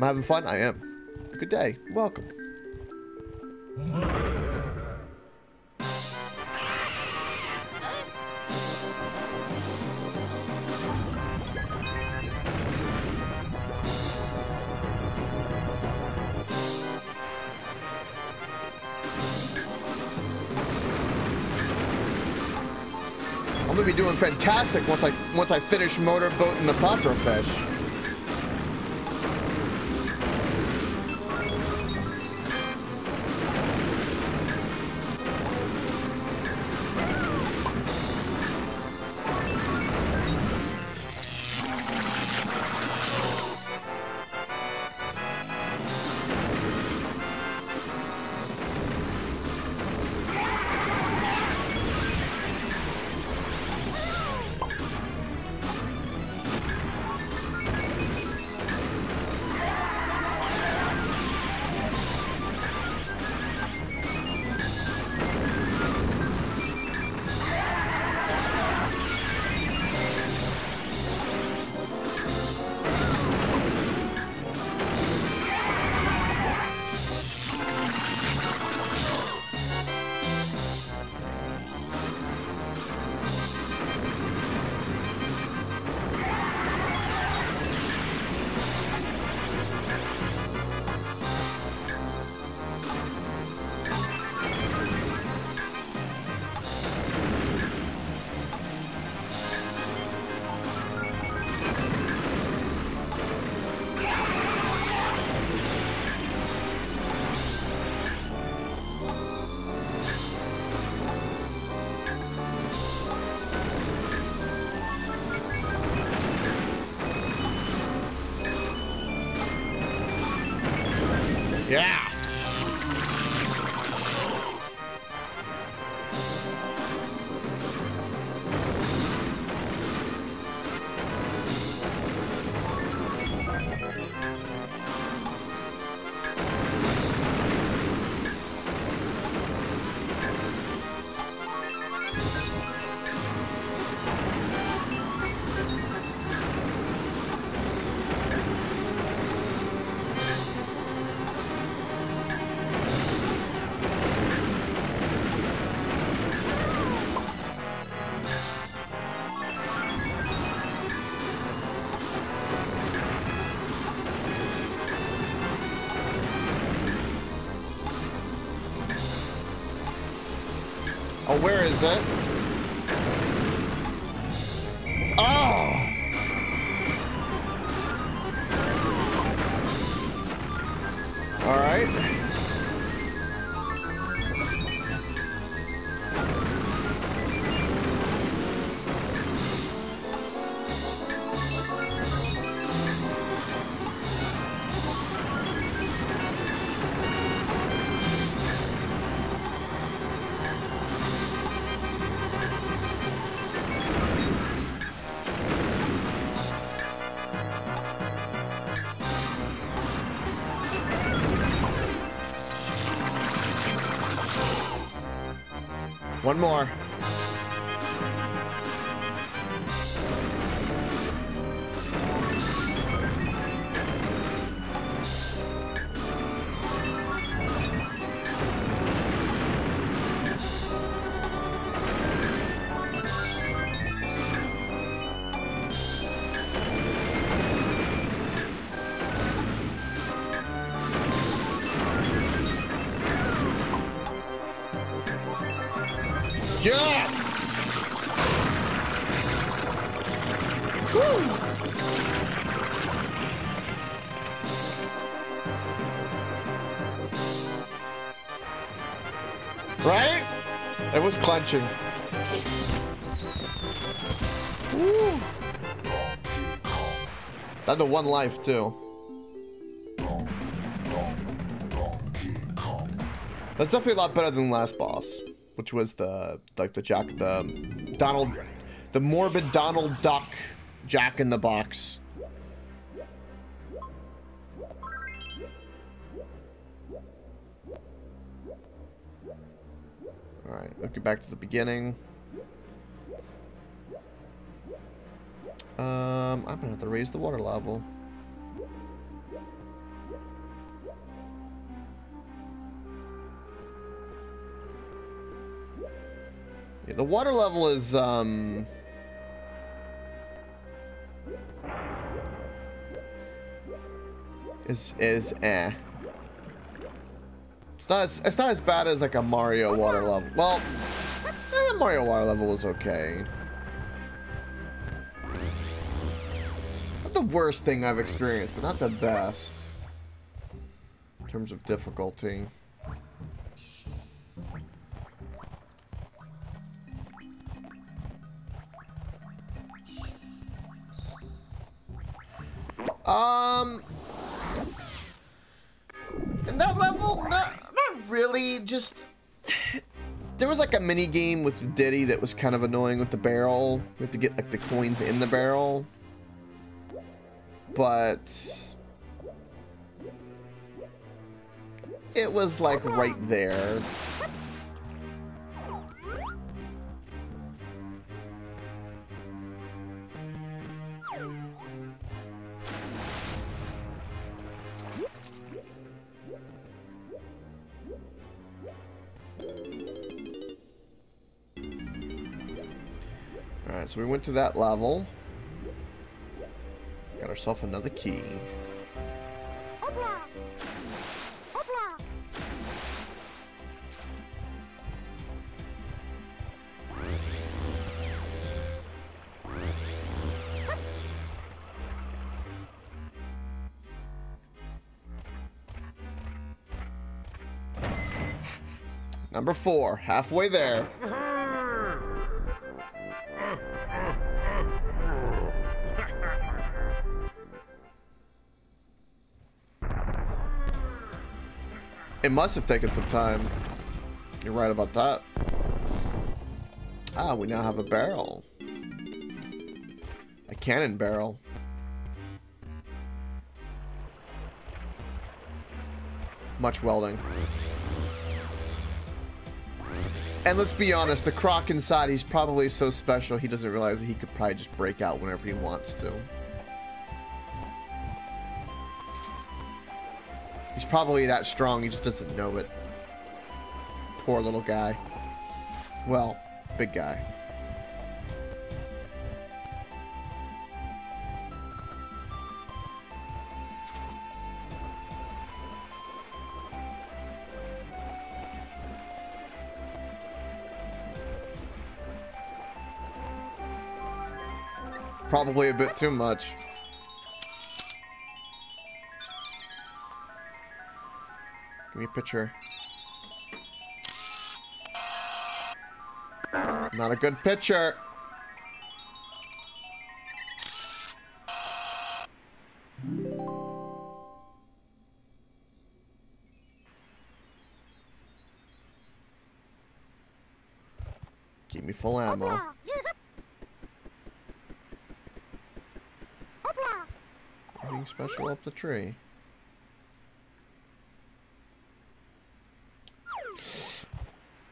Am I having fun? I am. Good day. Welcome. I'm gonna be doing fantastic once I once I finish motorboating the pufferfish. Oh, where is it? More. Clenching. Woo! That's the one life too. That's definitely a lot better than last boss which was the like the Jack the Donald the morbid Donald Duck Jack in the Box. All right, let's get back to the beginning. Um, I'm gonna have to raise the water level. Yeah, the water level is, um... Is, is eh. It's not, as, bad as like a Mario water level. Well, eh, the Mario water level was okay. Not the worst thing I've experienced, but not the best. In terms of difficulty. Um, that level, not, not really. Just there was like a mini game with Diddy that was kind of annoying with the barrel. We have to get like the coins in the barrel, but it was like right there. Alright, so we went to that level. Got ourselves another key. Number four, halfway there. Uh-huh. It must have taken some time. You're right about that. Ah, we now have a barrel. A cannon barrel. Much welding. And let's be honest, the croc inside, he's probably so special he doesn't realize that he could probably just break out whenever he wants to. He's probably that strong. He just doesn't know it. Poor little guy. Well, big guy. Probably a bit too much. Give me a picture. Not a good picture. Give me full ammo. Anything special up the tree?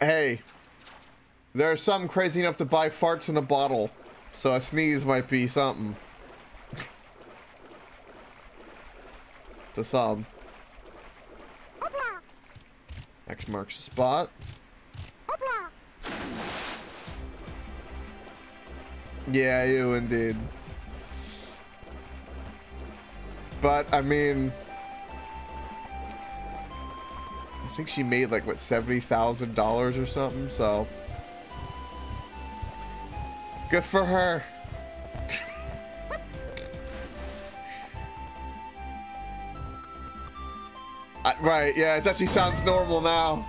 Hey, there are some crazy enough to buy farts in a bottle, so a sneeze might be something. to some. X marks the spot. Yeah, you indeed. But, I mean... think she made like, what, $70,000 or something, so... Good for her. Uh, right, yeah, it actually sounds normal now.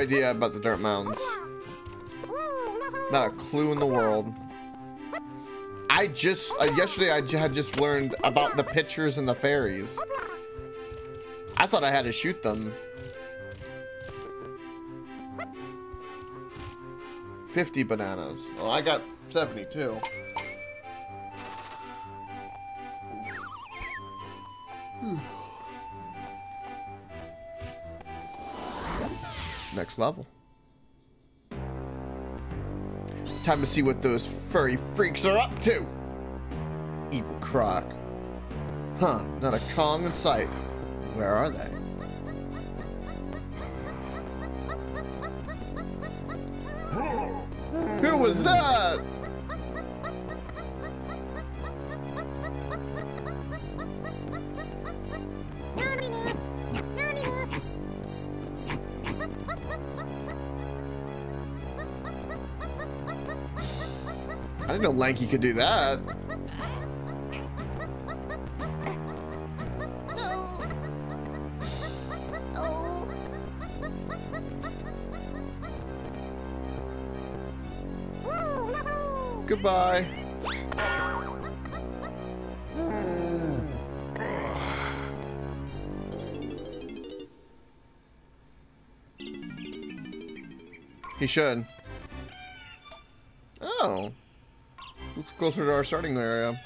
Idea about the dirt mounds. Not a clue in the world. I just, uh, yesterday I had just learned about the pictures and the fairies. I thought I had to shoot them. 50 bananas. Well, I got 72. Next level. Time to see what those furry freaks are up to. Evil Croc. Huh, not a Kong in sight. Where are they? Who was that? Know Lanky could do that. Goodbye. He should. Closer to our starting area.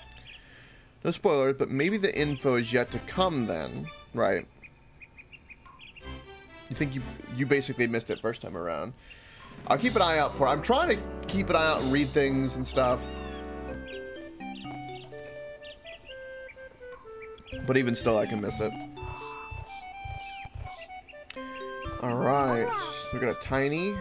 No spoilers, but maybe the info is yet to come then. Right. You think you you basically missed it first time around. I'll keep an eye out for it. I'm trying to keep an eye out and read things and stuff. But even still, I can miss it. Alright. We got a tiny.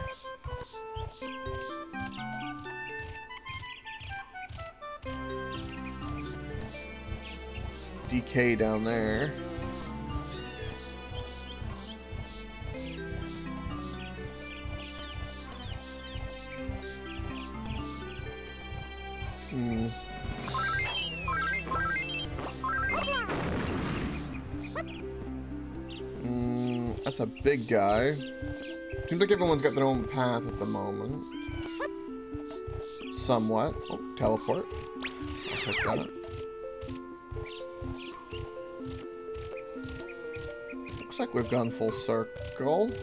DK down there. Hmm. Mm, that's a big guy. Seems like everyone's got their own path at the moment. Somewhat. Oh, teleport. I'll that. We've gone full circle.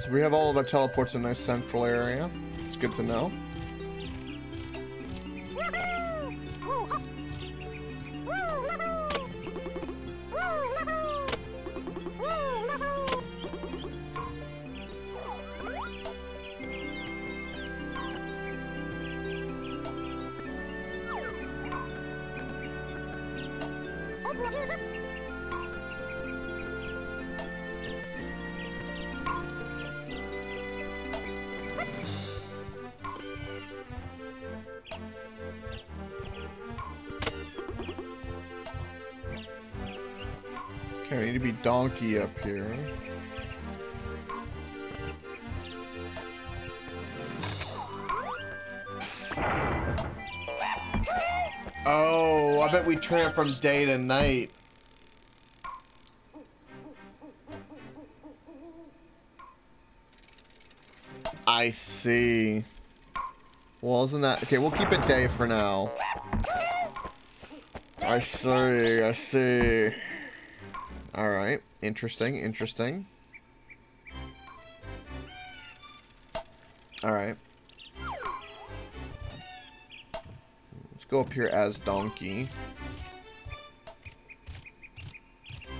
So we have all of our teleports in a nice central area. It's good to know. Okay, I need to be Donkey up here. Oh, I bet we turn it from day to night. I see. Well, isn't that... Okay, we'll keep it day for now. I see, I see. Alright, interesting, interesting. Alright. Let's go up here as Donkey.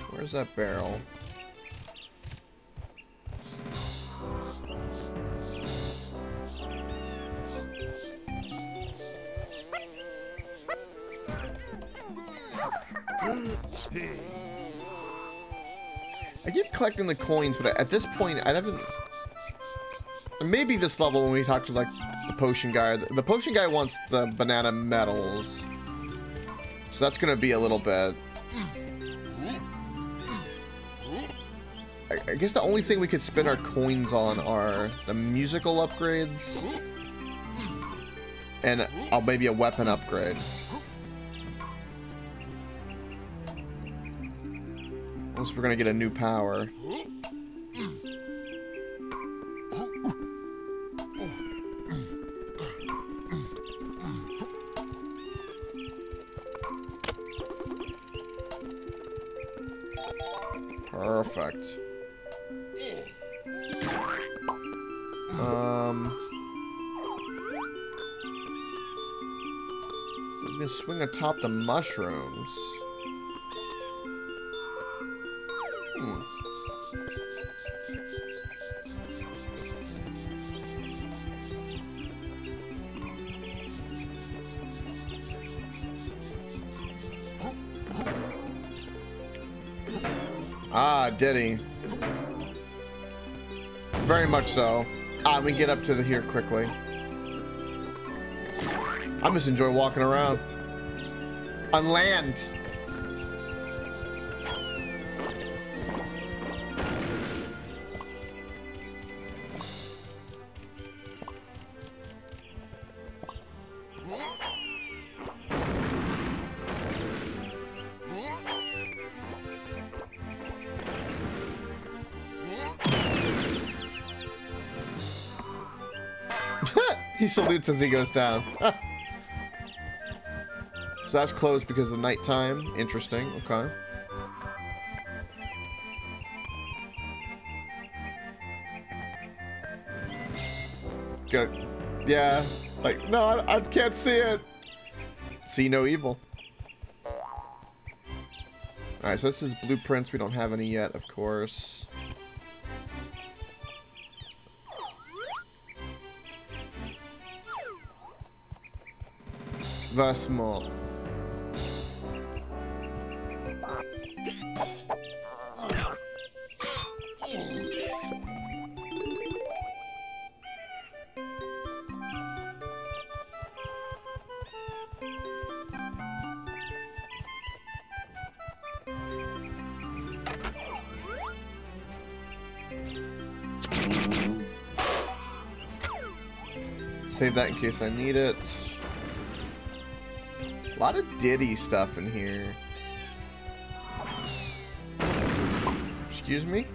Where's that barrel? Collecting the coins, but at this point, I haven't... Maybe this level when we talk to, like, the potion guy. The potion guy wants the banana medals. So that's gonna be a little bit. I, I guess the only thing we could spend our coins on are the musical upgrades. And uh, maybe a weapon upgrade. Unless we're gonna get a new power. Perfect. Um... I'm gonna swing atop the mushrooms. Ah, Diddy. Very much so. Ah, we get up to the here quickly. I just enjoy walking around. On land. Salutes as he goes down. so that's closed because of the nighttime. Interesting. Okay. Good. Yeah. Like, no, I, I can't see it. See no evil. Alright, so this is blueprints. We don't have any yet, of course. Vasmol. Save that in case I need it. A lot of Diddy stuff in here. Excuse me?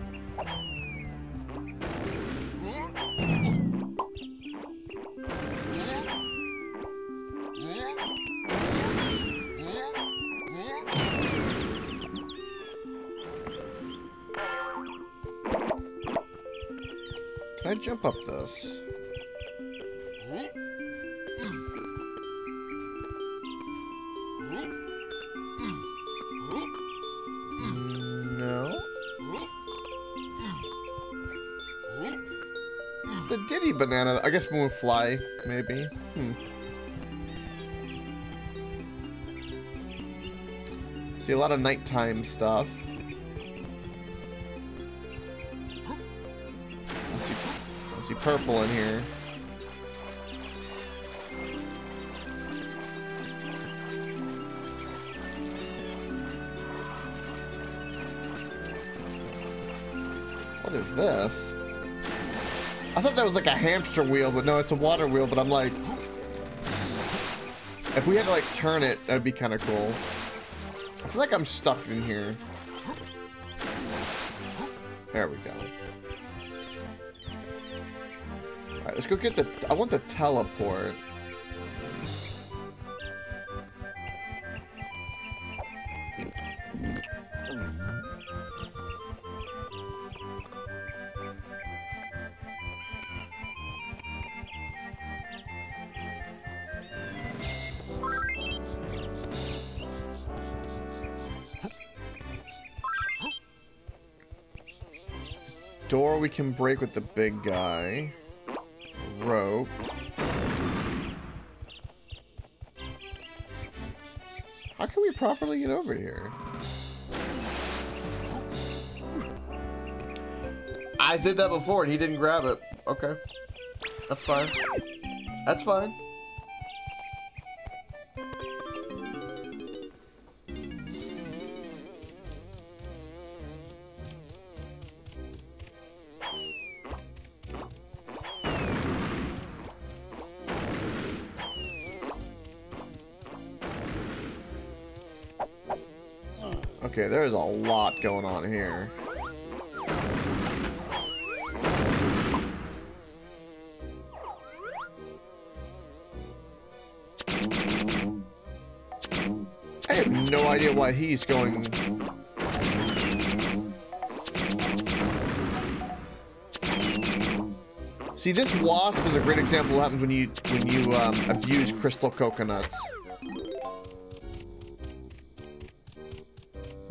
Diddy banana. I guess we'll fly, maybe. Hmm. See a lot of nighttime stuff. I see, I see purple in here. What is this? I thought that was like a hamster wheel, but no, it's a water wheel, but I'm like... If we had to like turn it, that'd be kind of cool. I feel like I'm stuck in here. There we go. Alright, let's go get the... I want the teleport. Can break with the big guy. Rope. How can we properly get over here? I did that before and he didn't grab it. Okay. That's fine. That's fine. There's a lot going on here. I have no idea why he's going... See, this wasp is a great example of what happens when you when you um, abuse crystal coconuts.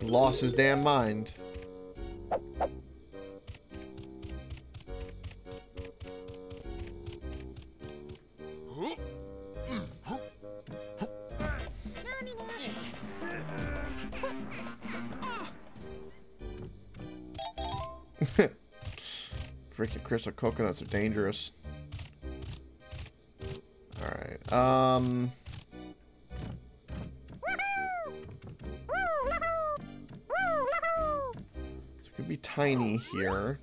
Lost his damn mind. Freaking crystal coconuts are dangerous. Alright, um... Tiny here.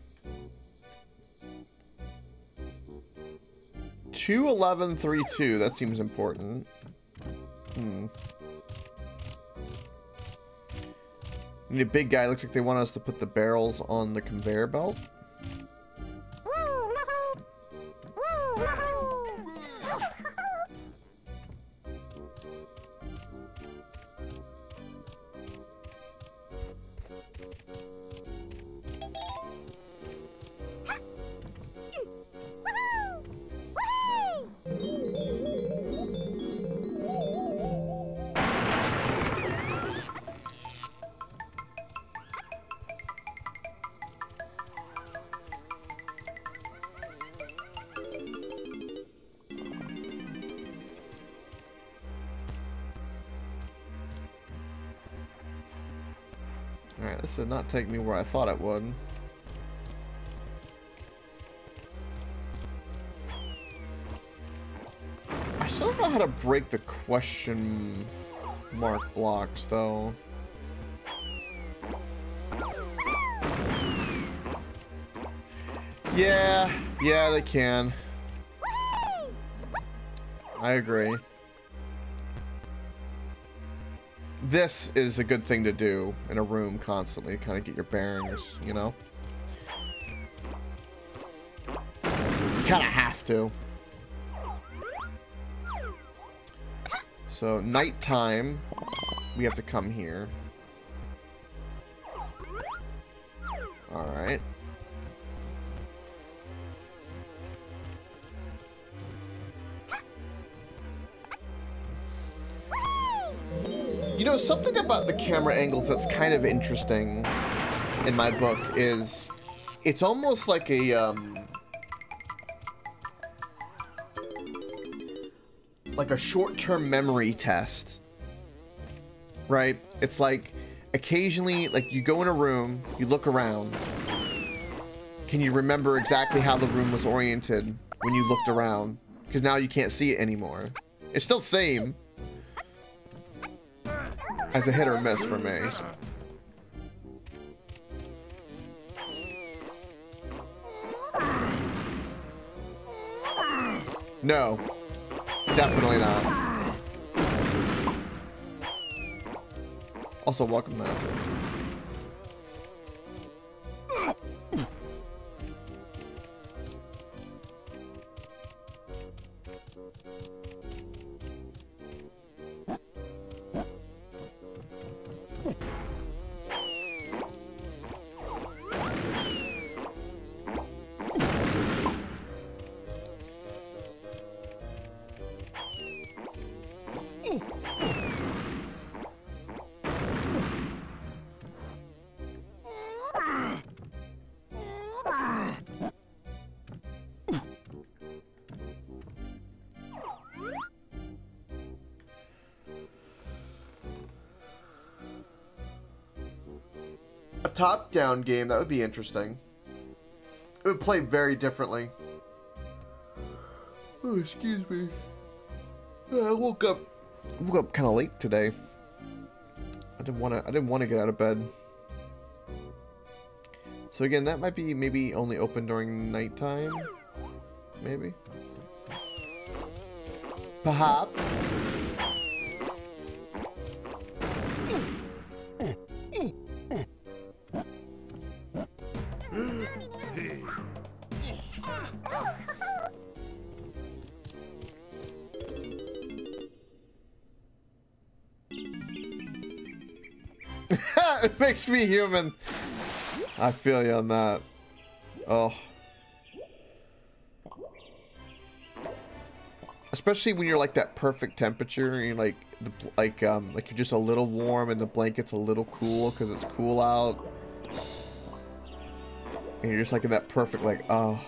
21132, that seems important. Hmm. Need a big guy. Looks like they want us to put the barrels on the conveyor belt. Take me where I thought it would. I still don't know how to break the question mark blocks, though. Yeah, yeah, they can. I agree. This is a good thing to do in a room constantly, to kind of get your bearings, you know? You kind of have to. So, nighttime, we have to come here. Know, something about the camera angles that's kind of interesting in my book is it's almost like a um, like a short-term memory test. Right? It's like occasionally like you go in a room, you look around. Can you remember exactly how the room was oriented when you looked around? Because now you can't see it anymore. It's still the same, as a hit or miss for me. No. Definitely not. Also, welcome mountain. Top-down game, that would be interesting. It would play very differently. Oh, excuse me. Uh, I woke up I woke up kind of late today. I didn't want to I didn't want to get out of bed. So again, that might be maybe only open during nighttime. Maybe. Perhaps. Makes me human. I feel you on that. Oh. Especially when you're like that perfect temperature and you're like the like um like you're just a little warm and the blanket's a little cool because it's cool out. And you're just like in that perfect like oh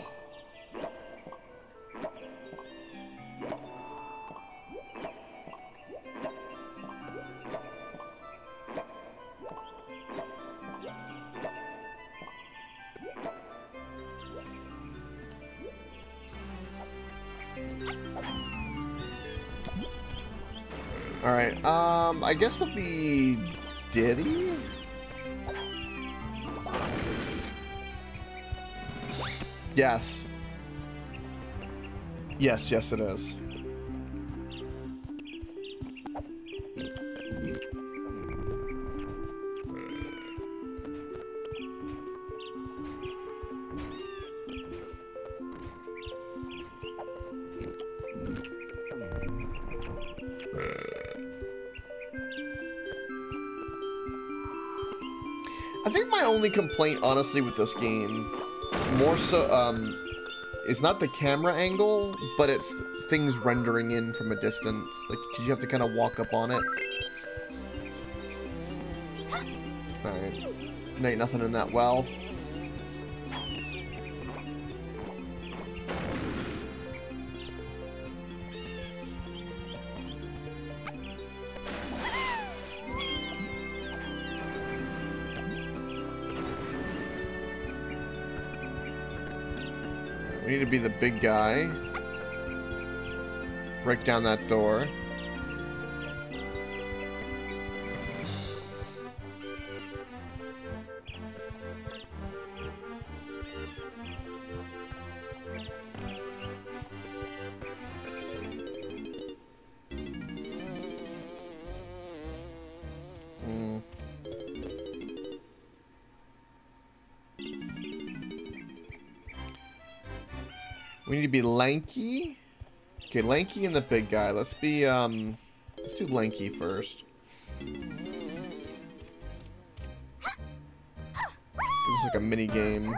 I guess we'll be Diddy? Yes. Yes, yes it is. Complaint, honestly, with this game, more so, um, is not the camera angle, but it's things rendering in from a distance. Like, because you have to kind of walk up on it. Alright. No, nothing in that well. Be the big guy. Break down that door. Lanky. Okay, Lanky and the big guy. Let's be, um, let's do Lanky first. This is like a mini game.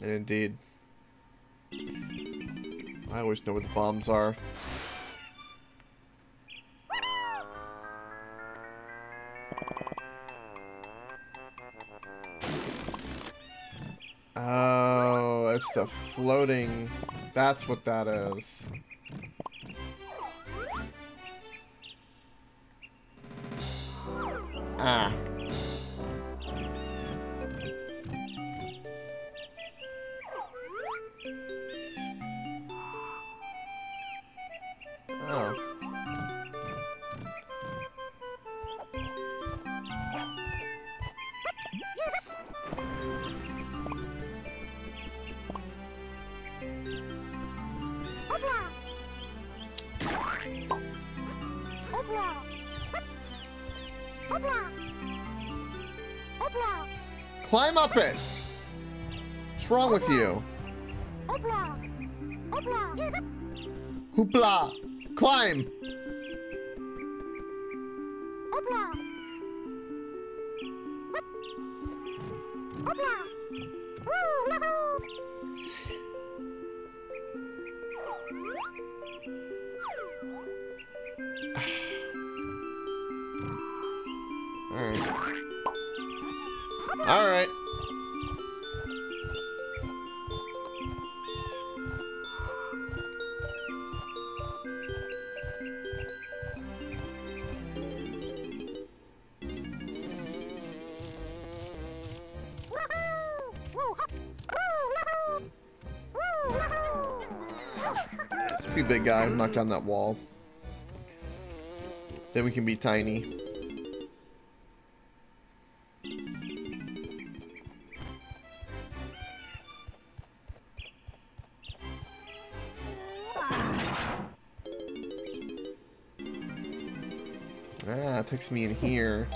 And indeed. I always know where the bombs are. The floating. That's what that is. Alright. Big guy, knock down that wall. Then we can be Tiny. Ah, it takes me in here.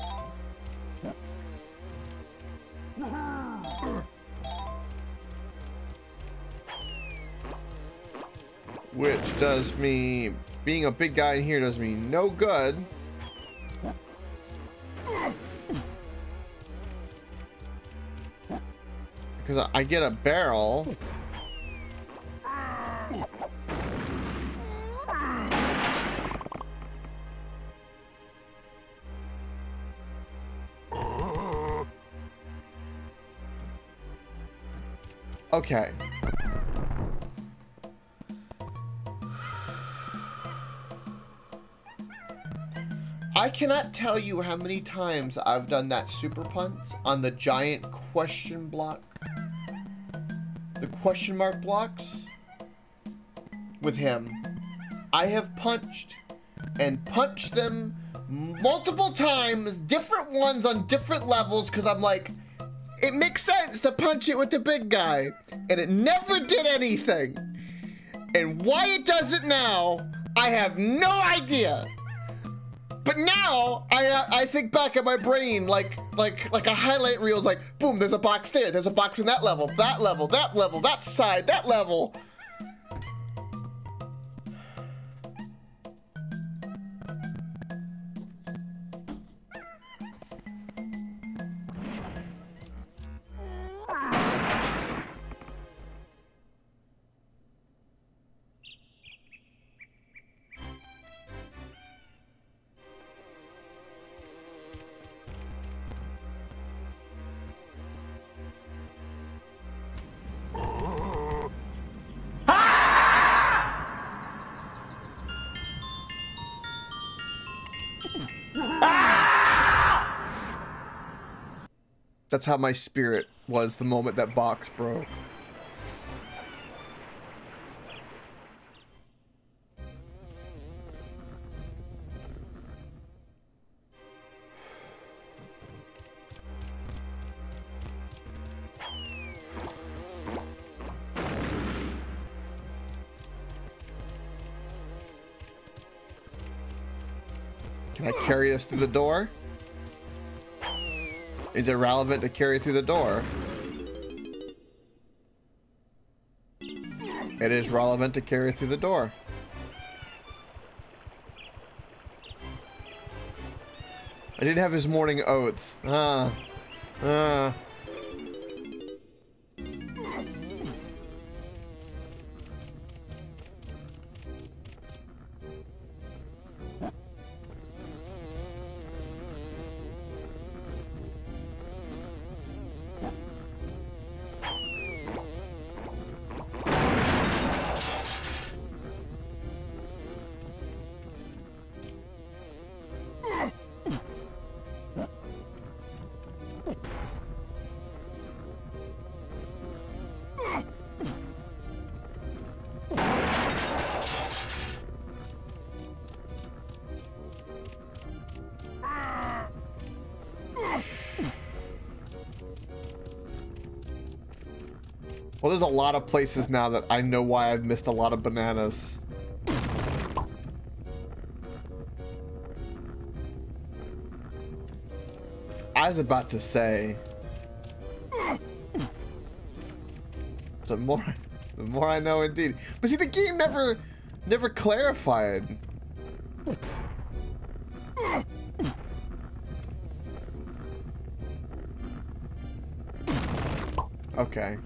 Does me... Being a big guy in here does me no good. Because I get a barrel. Okay. Cannot tell you how many times I've done that super punch on the giant question block. The question mark blocks with him. I have punched and punched them multiple times, different ones on different levels, because I'm like, it makes sense to punch it with the big guy. And it never did anything. And why it does it now, I have no idea. But now I uh, I think back at my brain like like like a highlight reel is like boom there's a box there there's a box in that level that level that level that side that level That's how my spirit was the moment that box broke. Can I carry this through the door? Is it relevant to carry through the door? It is relevant to carry through the door. I didn't have his morning oats. Ah. Ah. Lot of places now that I know why I've missed a lot of bananas. I was about to say. The more, the more I know, indeed. But see, the game never, never clarified. Okay.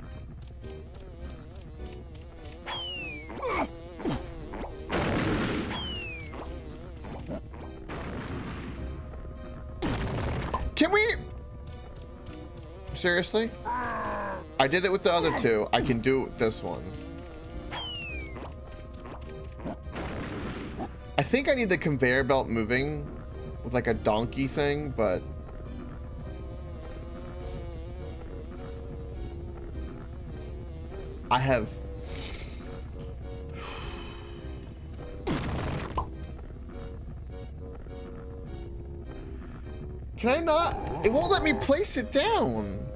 Seriously? I did it with the other two. I can do this one. I think I need the conveyor belt moving with like a donkey thing, but... I have... Can I not? It won't let me place it down.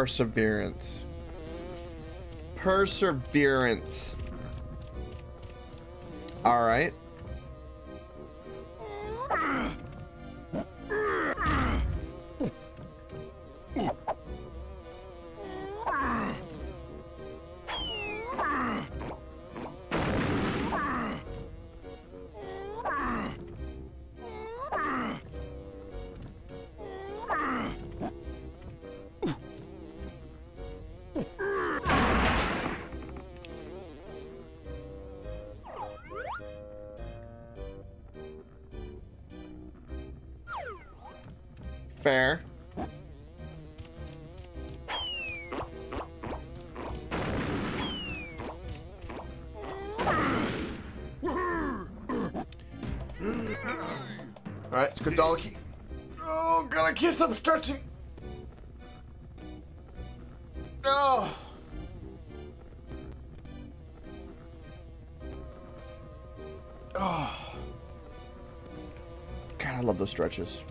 Perseverance. Perseverance. All right. Stretches.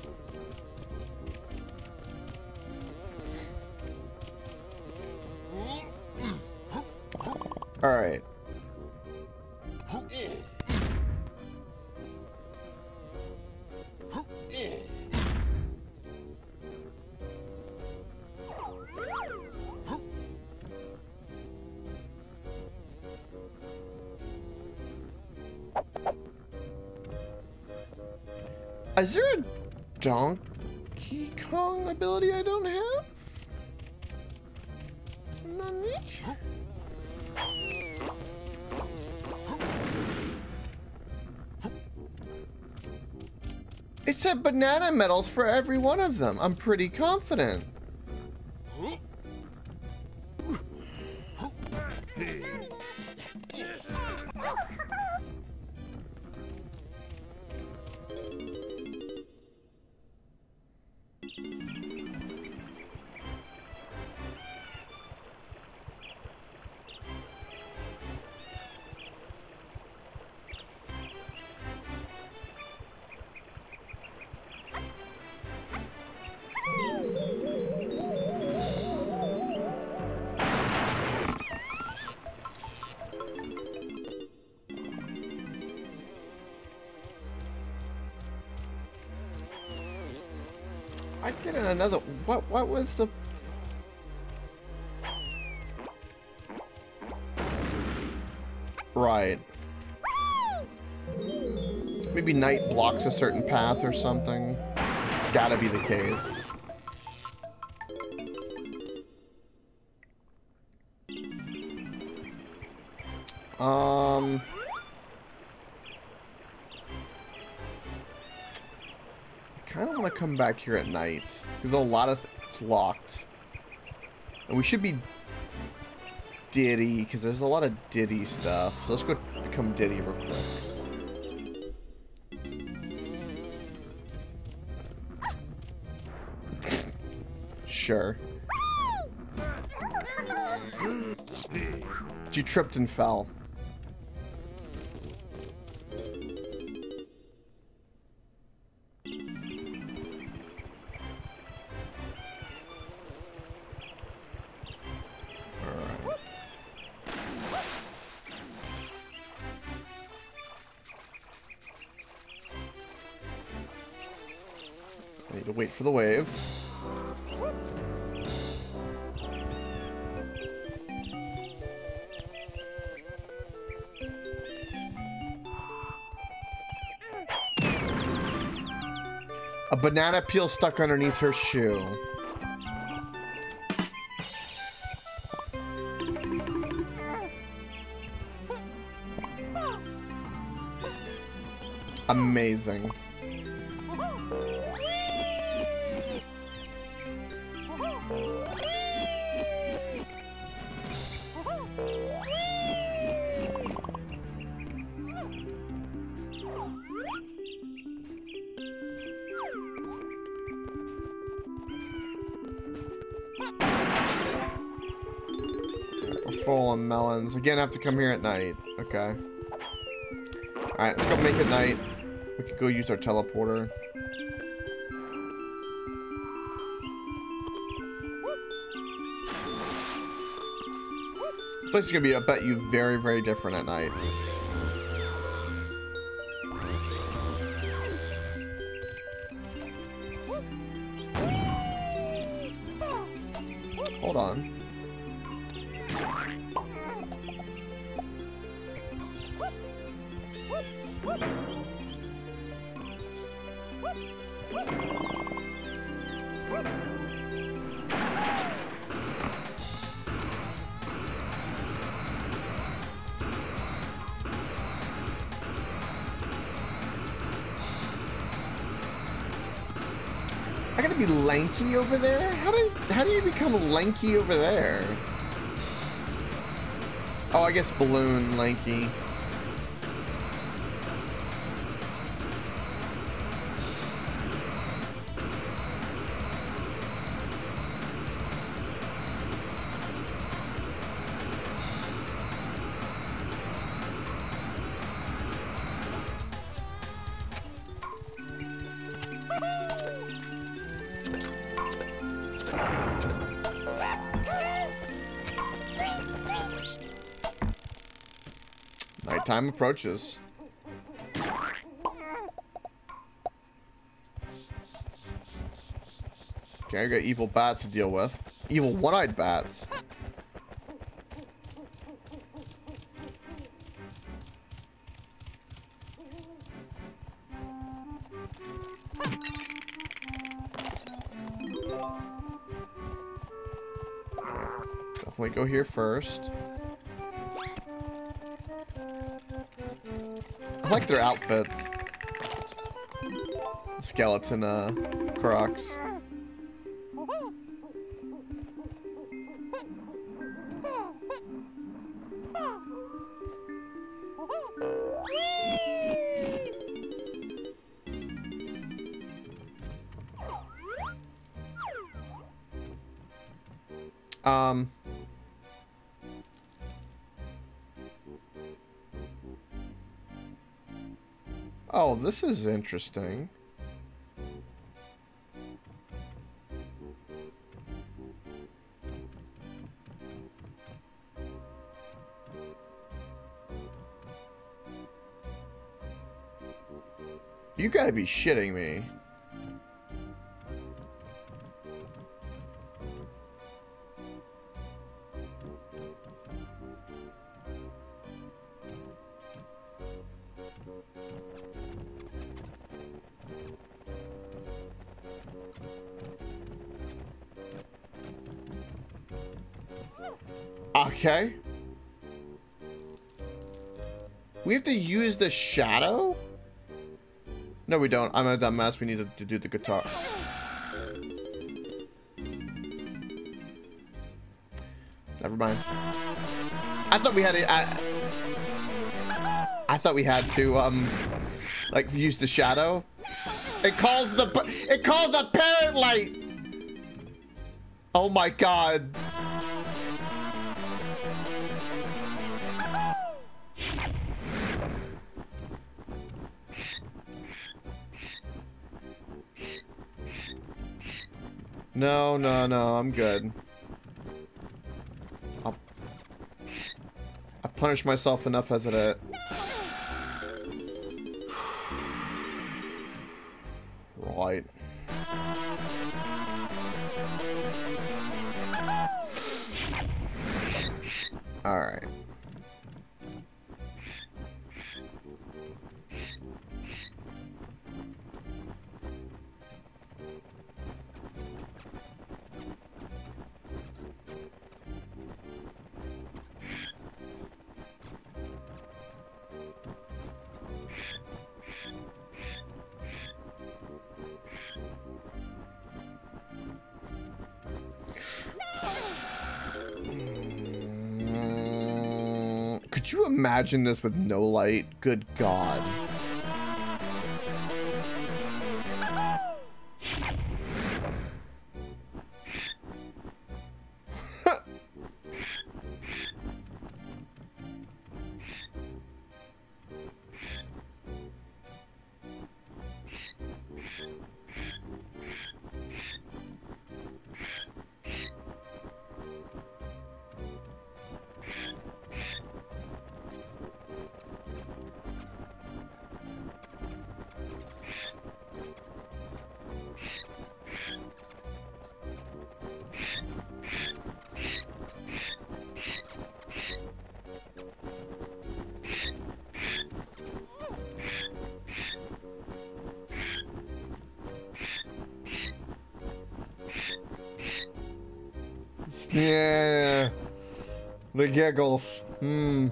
Donkey Kong ability I don't have? Nani? It said banana medals for every one of them. I'm pretty confident. Another. What? What was the? Right. Maybe night blocks a certain path or something. It's gotta be the case. Come back here at night. There's a lot of it's locked. And we should be Diddy, because there's a lot of Diddy stuff. So let's go become Diddy real quick. Sure. She tripped and fell. Banana peel stuck underneath her shoe. Amazing. Again, have to come here at night. Okay. Alright, let's go make it night. We could go use our teleporter. This place is gonna be, I bet you, very, very different at night. Lanky over there? Oh, I guess balloon Lanky. Nighttime approaches. Okay, I got evil bats to deal with. Evil one-eyed bats. Definitely go here first. I like their outfits. Skeleton, uh, crocs. This is interesting. You gotta be shitting me. Shadow? No, we don't. I'm a dumbass. We need to, to do the guitar. Never mind. I thought we had to. I, thought we had to, um, like, use the shadow. It calls the. It calls the parent light. Oh my god. No, I'm good. I'll, I punished myself enough as it imagine this with no light? Good God. The giggles. Hmm.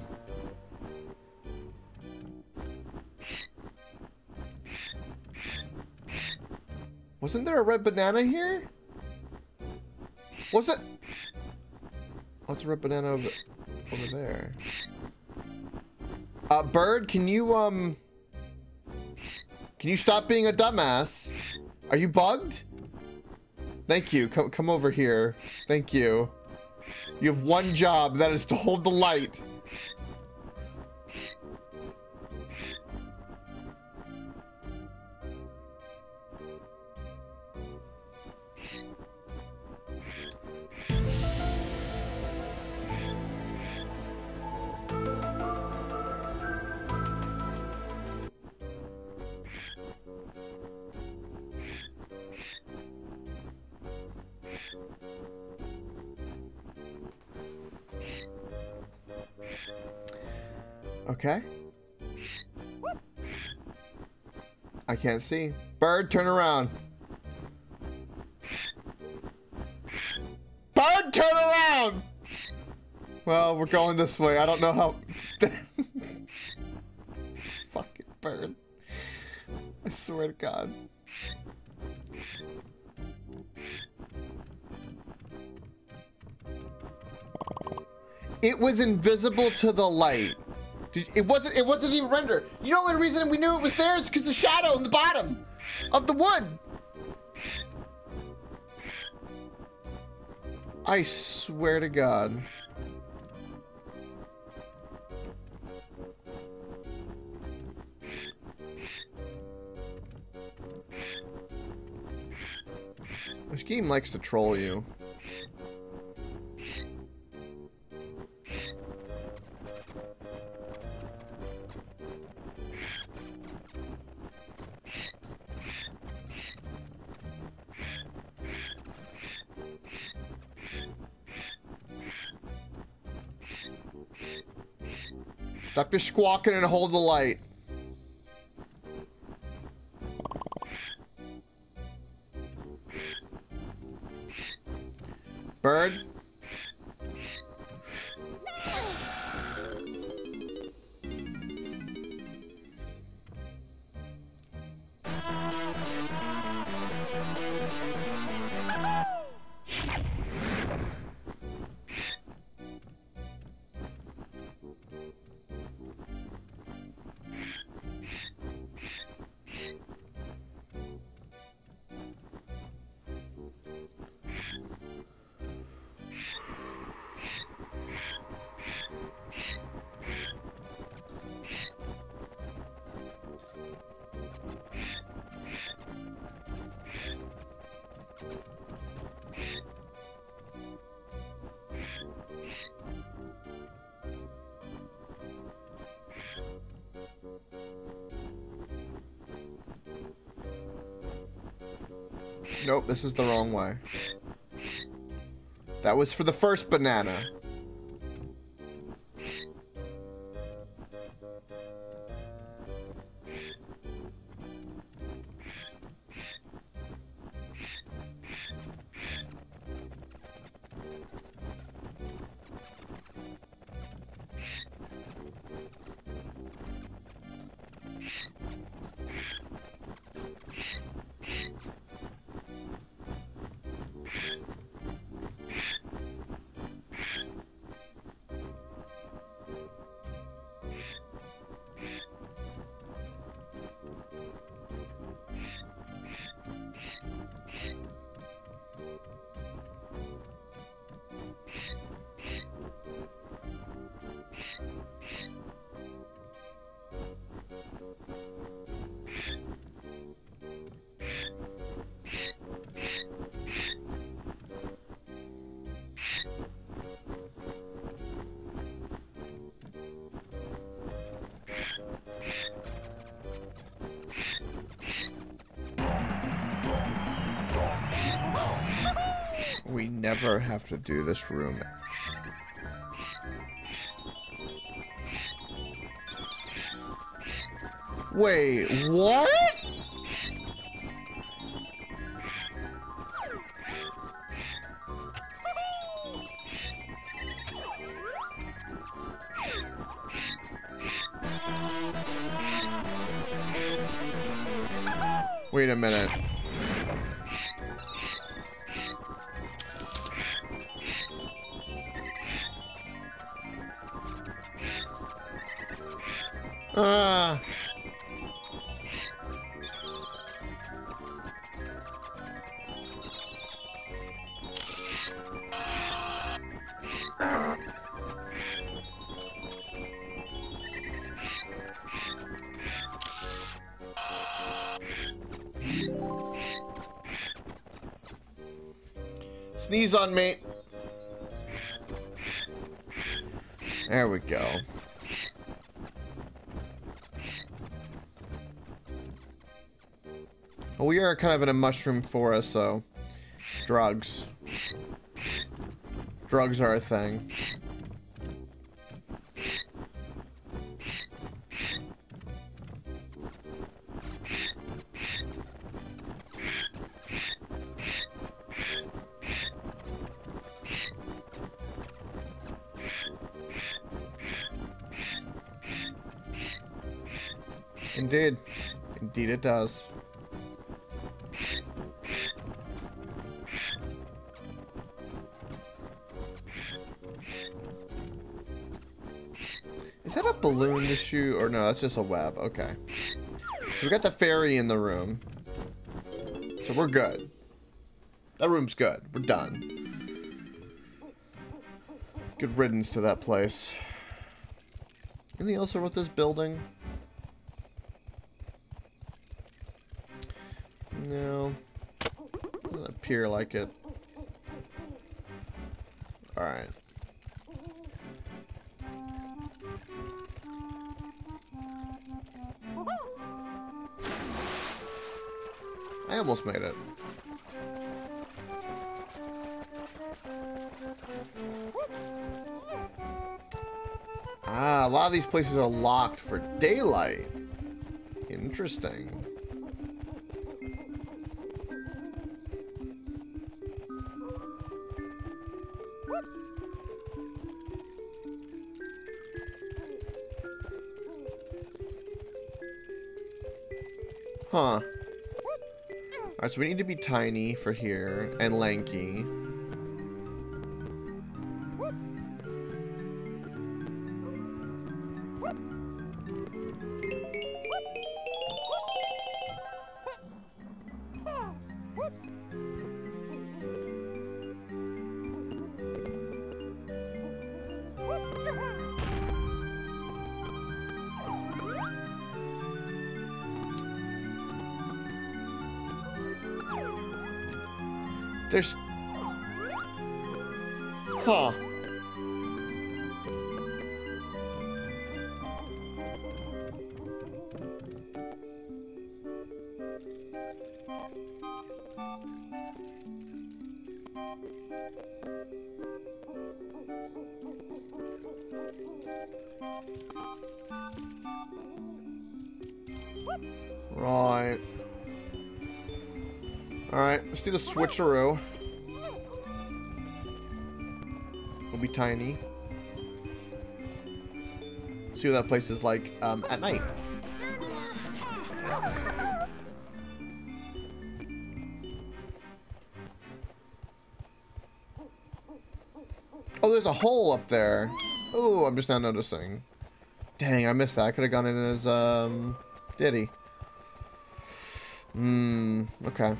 Wasn't there a red banana here? Was it? What's a red banana over, over there? Uh, Bird, can you, um... Can you stop being a dumbass? Are you bugged? Thank you. Come, come over here. Thank you. You have one job. That is to hold the light. Can't see. Bird, turn around. Bird, turn around! Well, we're going this way. I don't know how... Fuck it, bird. I swear to God. It was invisible to the light. Did- It wasn't. It wasn't even render. You know the reason we knew it was there is because the shadow in the bottom of the wood. I swear to God. This game likes to troll you. Stop your squawking and hold the light. This is the wrong way. That was for the first banana. Never have to do this room. Wait, what? Kind of in a mushroom forest, so drugs. Drugs are a thing. Indeed. Indeed it does. Shoot? Or no, that's just a web. Okay. So we got the fairy in the room. So we're good. That room's good. We're done. Good riddance to that place. Anything else with this building? No. It Doesn't appear like it. Alright. Almost made it. Ah, a lot of these places are locked for daylight. Interesting. Huh. So we need to be tiny for here, and lanky. Right. Alright, let's do the switcheroo. We'll be tiny. See what that place is like um, at night. Oh, there's a hole up there. Oh, I'm just now noticing. Dang, I missed that. I could have gone in as, um, Diddy. Hmm, okay.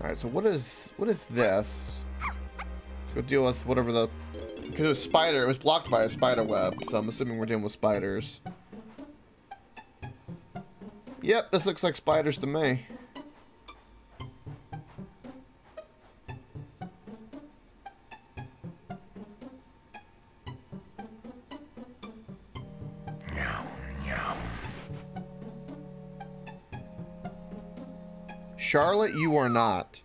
Alright, so what is what is this? Go deal with whatever the because it was spider, it was blocked by a spider web, so I'm assuming we're dealing with spiders. Yep, this looks like spiders to me. Charlotte, you are not.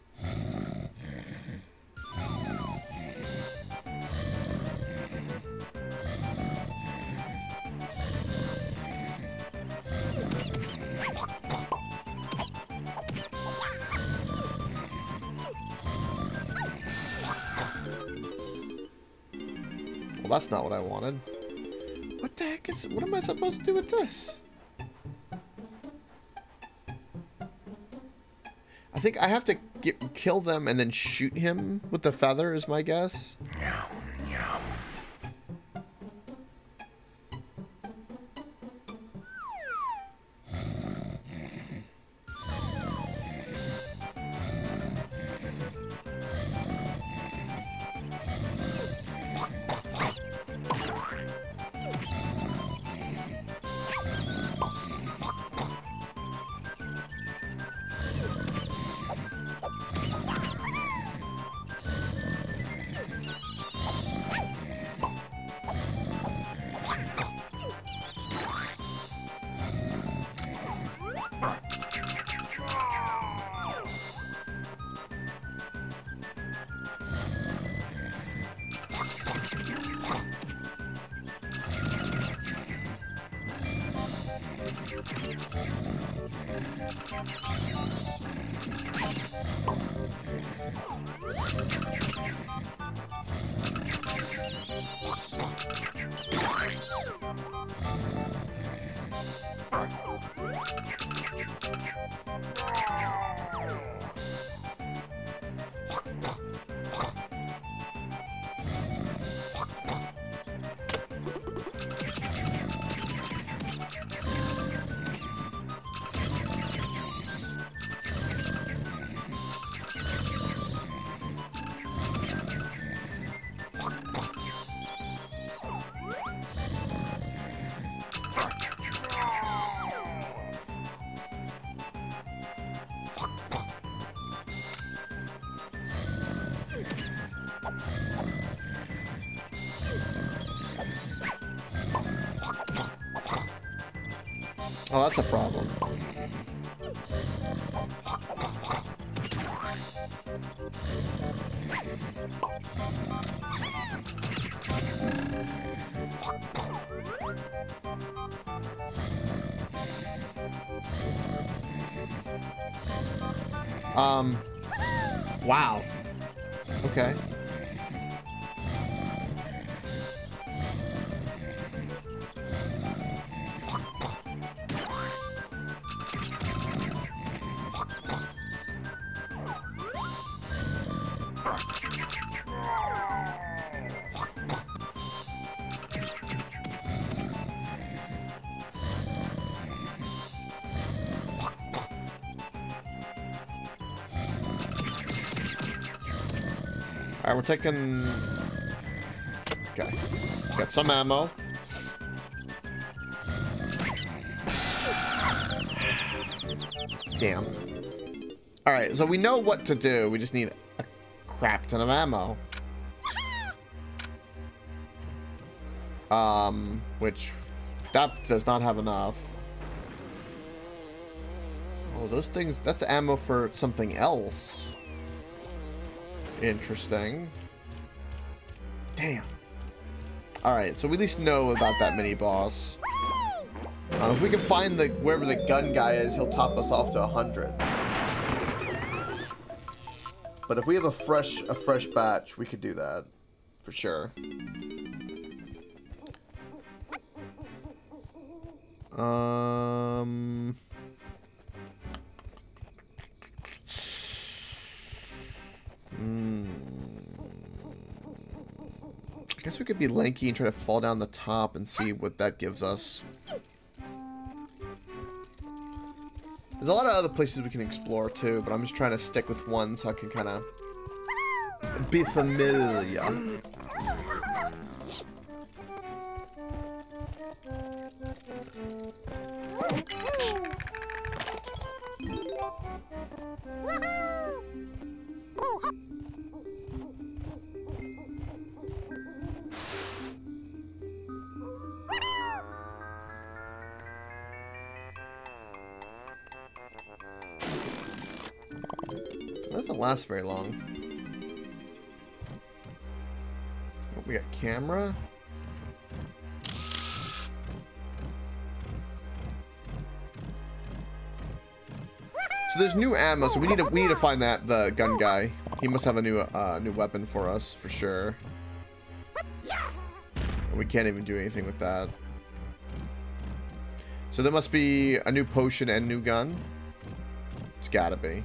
That's not what I wanted. What the heck is... What am I supposed to do with this? I think I have to get, kill them and then shoot him with the feather is my guess. Taking... Okay. Got some ammo. Damn. Alright, so we know what to do. We just need a crap ton of ammo. Um, which that does not have enough. Oh, those things, that's ammo for something else. Interesting. Damn. Alright, so we at least know about that mini boss. Uh, if we can find the wherever the gun guy is, he'll top us off to 100. But if we have a fresh a fresh batch, we could do that. For sure. Guess we could be lanky and try to fall down the top and see what that gives us. There's a lot of other places we can explore too, but I'm just trying to stick with one so I can kind of be familiar. Doesn't last very long. Oh, we got camera. So there's new ammo, so we need to we need to find that the gun guy. He must have a new uh, new weapon for us for sure. And we can't even do anything with that. So there must be a new potion and new gun. It's gotta be.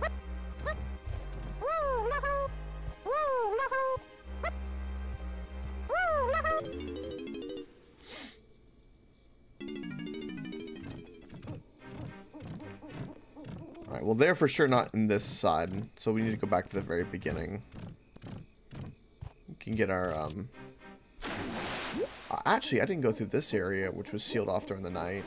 They're for sure not in this side, so we need to go back to the very beginning. We can get our, um... uh, Actually, I didn't go through this area, which was sealed off during the night.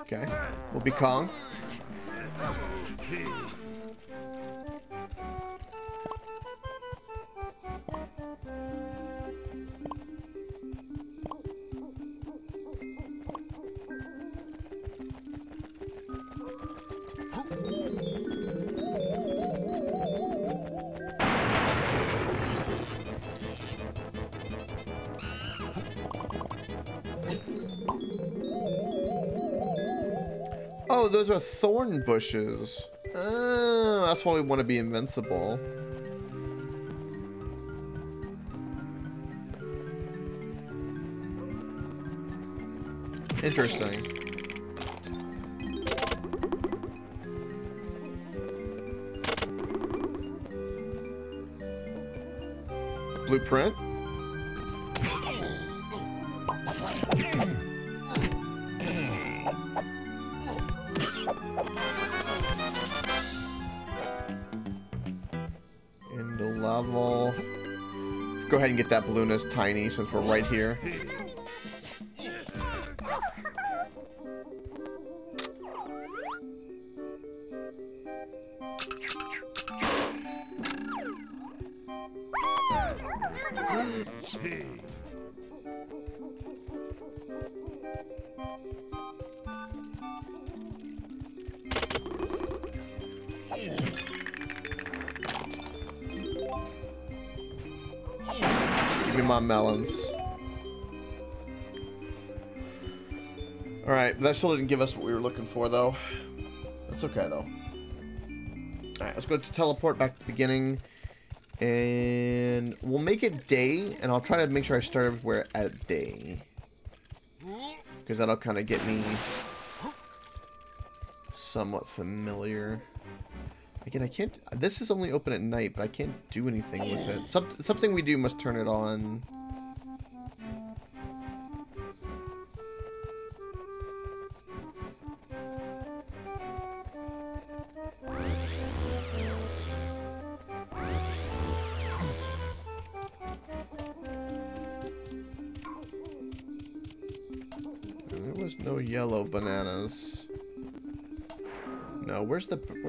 Okay. We'll be Kong. Bushes. Oh, that's why we want to be invincible. Interesting. Blueprint? Go balloon that balloonist tiny since we're right here. Still didn't give us what we were looking for, though. That's okay, though. Alright, let's go to teleport back to the beginning. And we'll make it day, and I'll try to make sure I start everywhere at day. Because that'll kind of get me somewhat familiar. Again, I can't... This is only open at night, but I can't do anything with it. Some, something we do must turn it on.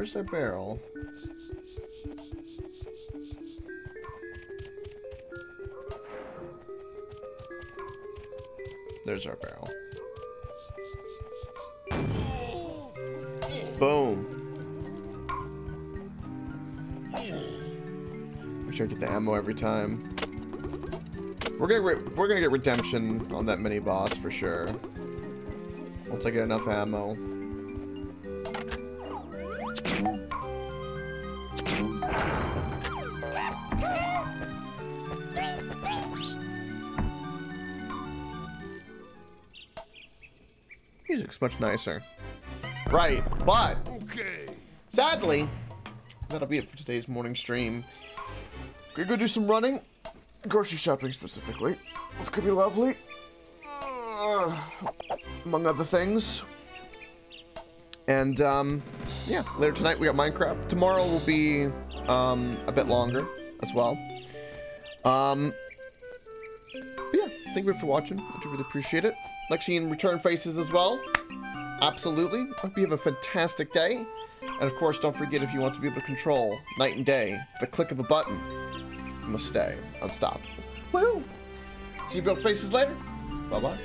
Where's the where's their barrel? There's our barrel. Boom. Make sure I get the ammo every time. We're gonna we're gonna get redemption on that mini boss for sure. Once I get enough ammo. Music's much nicer. Right, but Okay. sadly, that'll be it for today's morning stream. Gonna go do some running, grocery shopping specifically. It's gonna be lovely, uh, among other things. And um, yeah, later tonight we got Minecraft. Tomorrow will be um, a bit longer as well. Um, but yeah, thank you for watching. I do really appreciate it. Like seeing return faces as well. Absolutely. Hope you have a fantastic day. And of course, don't forget if you want to be able to control night and day with the click of a button, you must stay unstoppable. Woo! See you build faces later. Bye bye.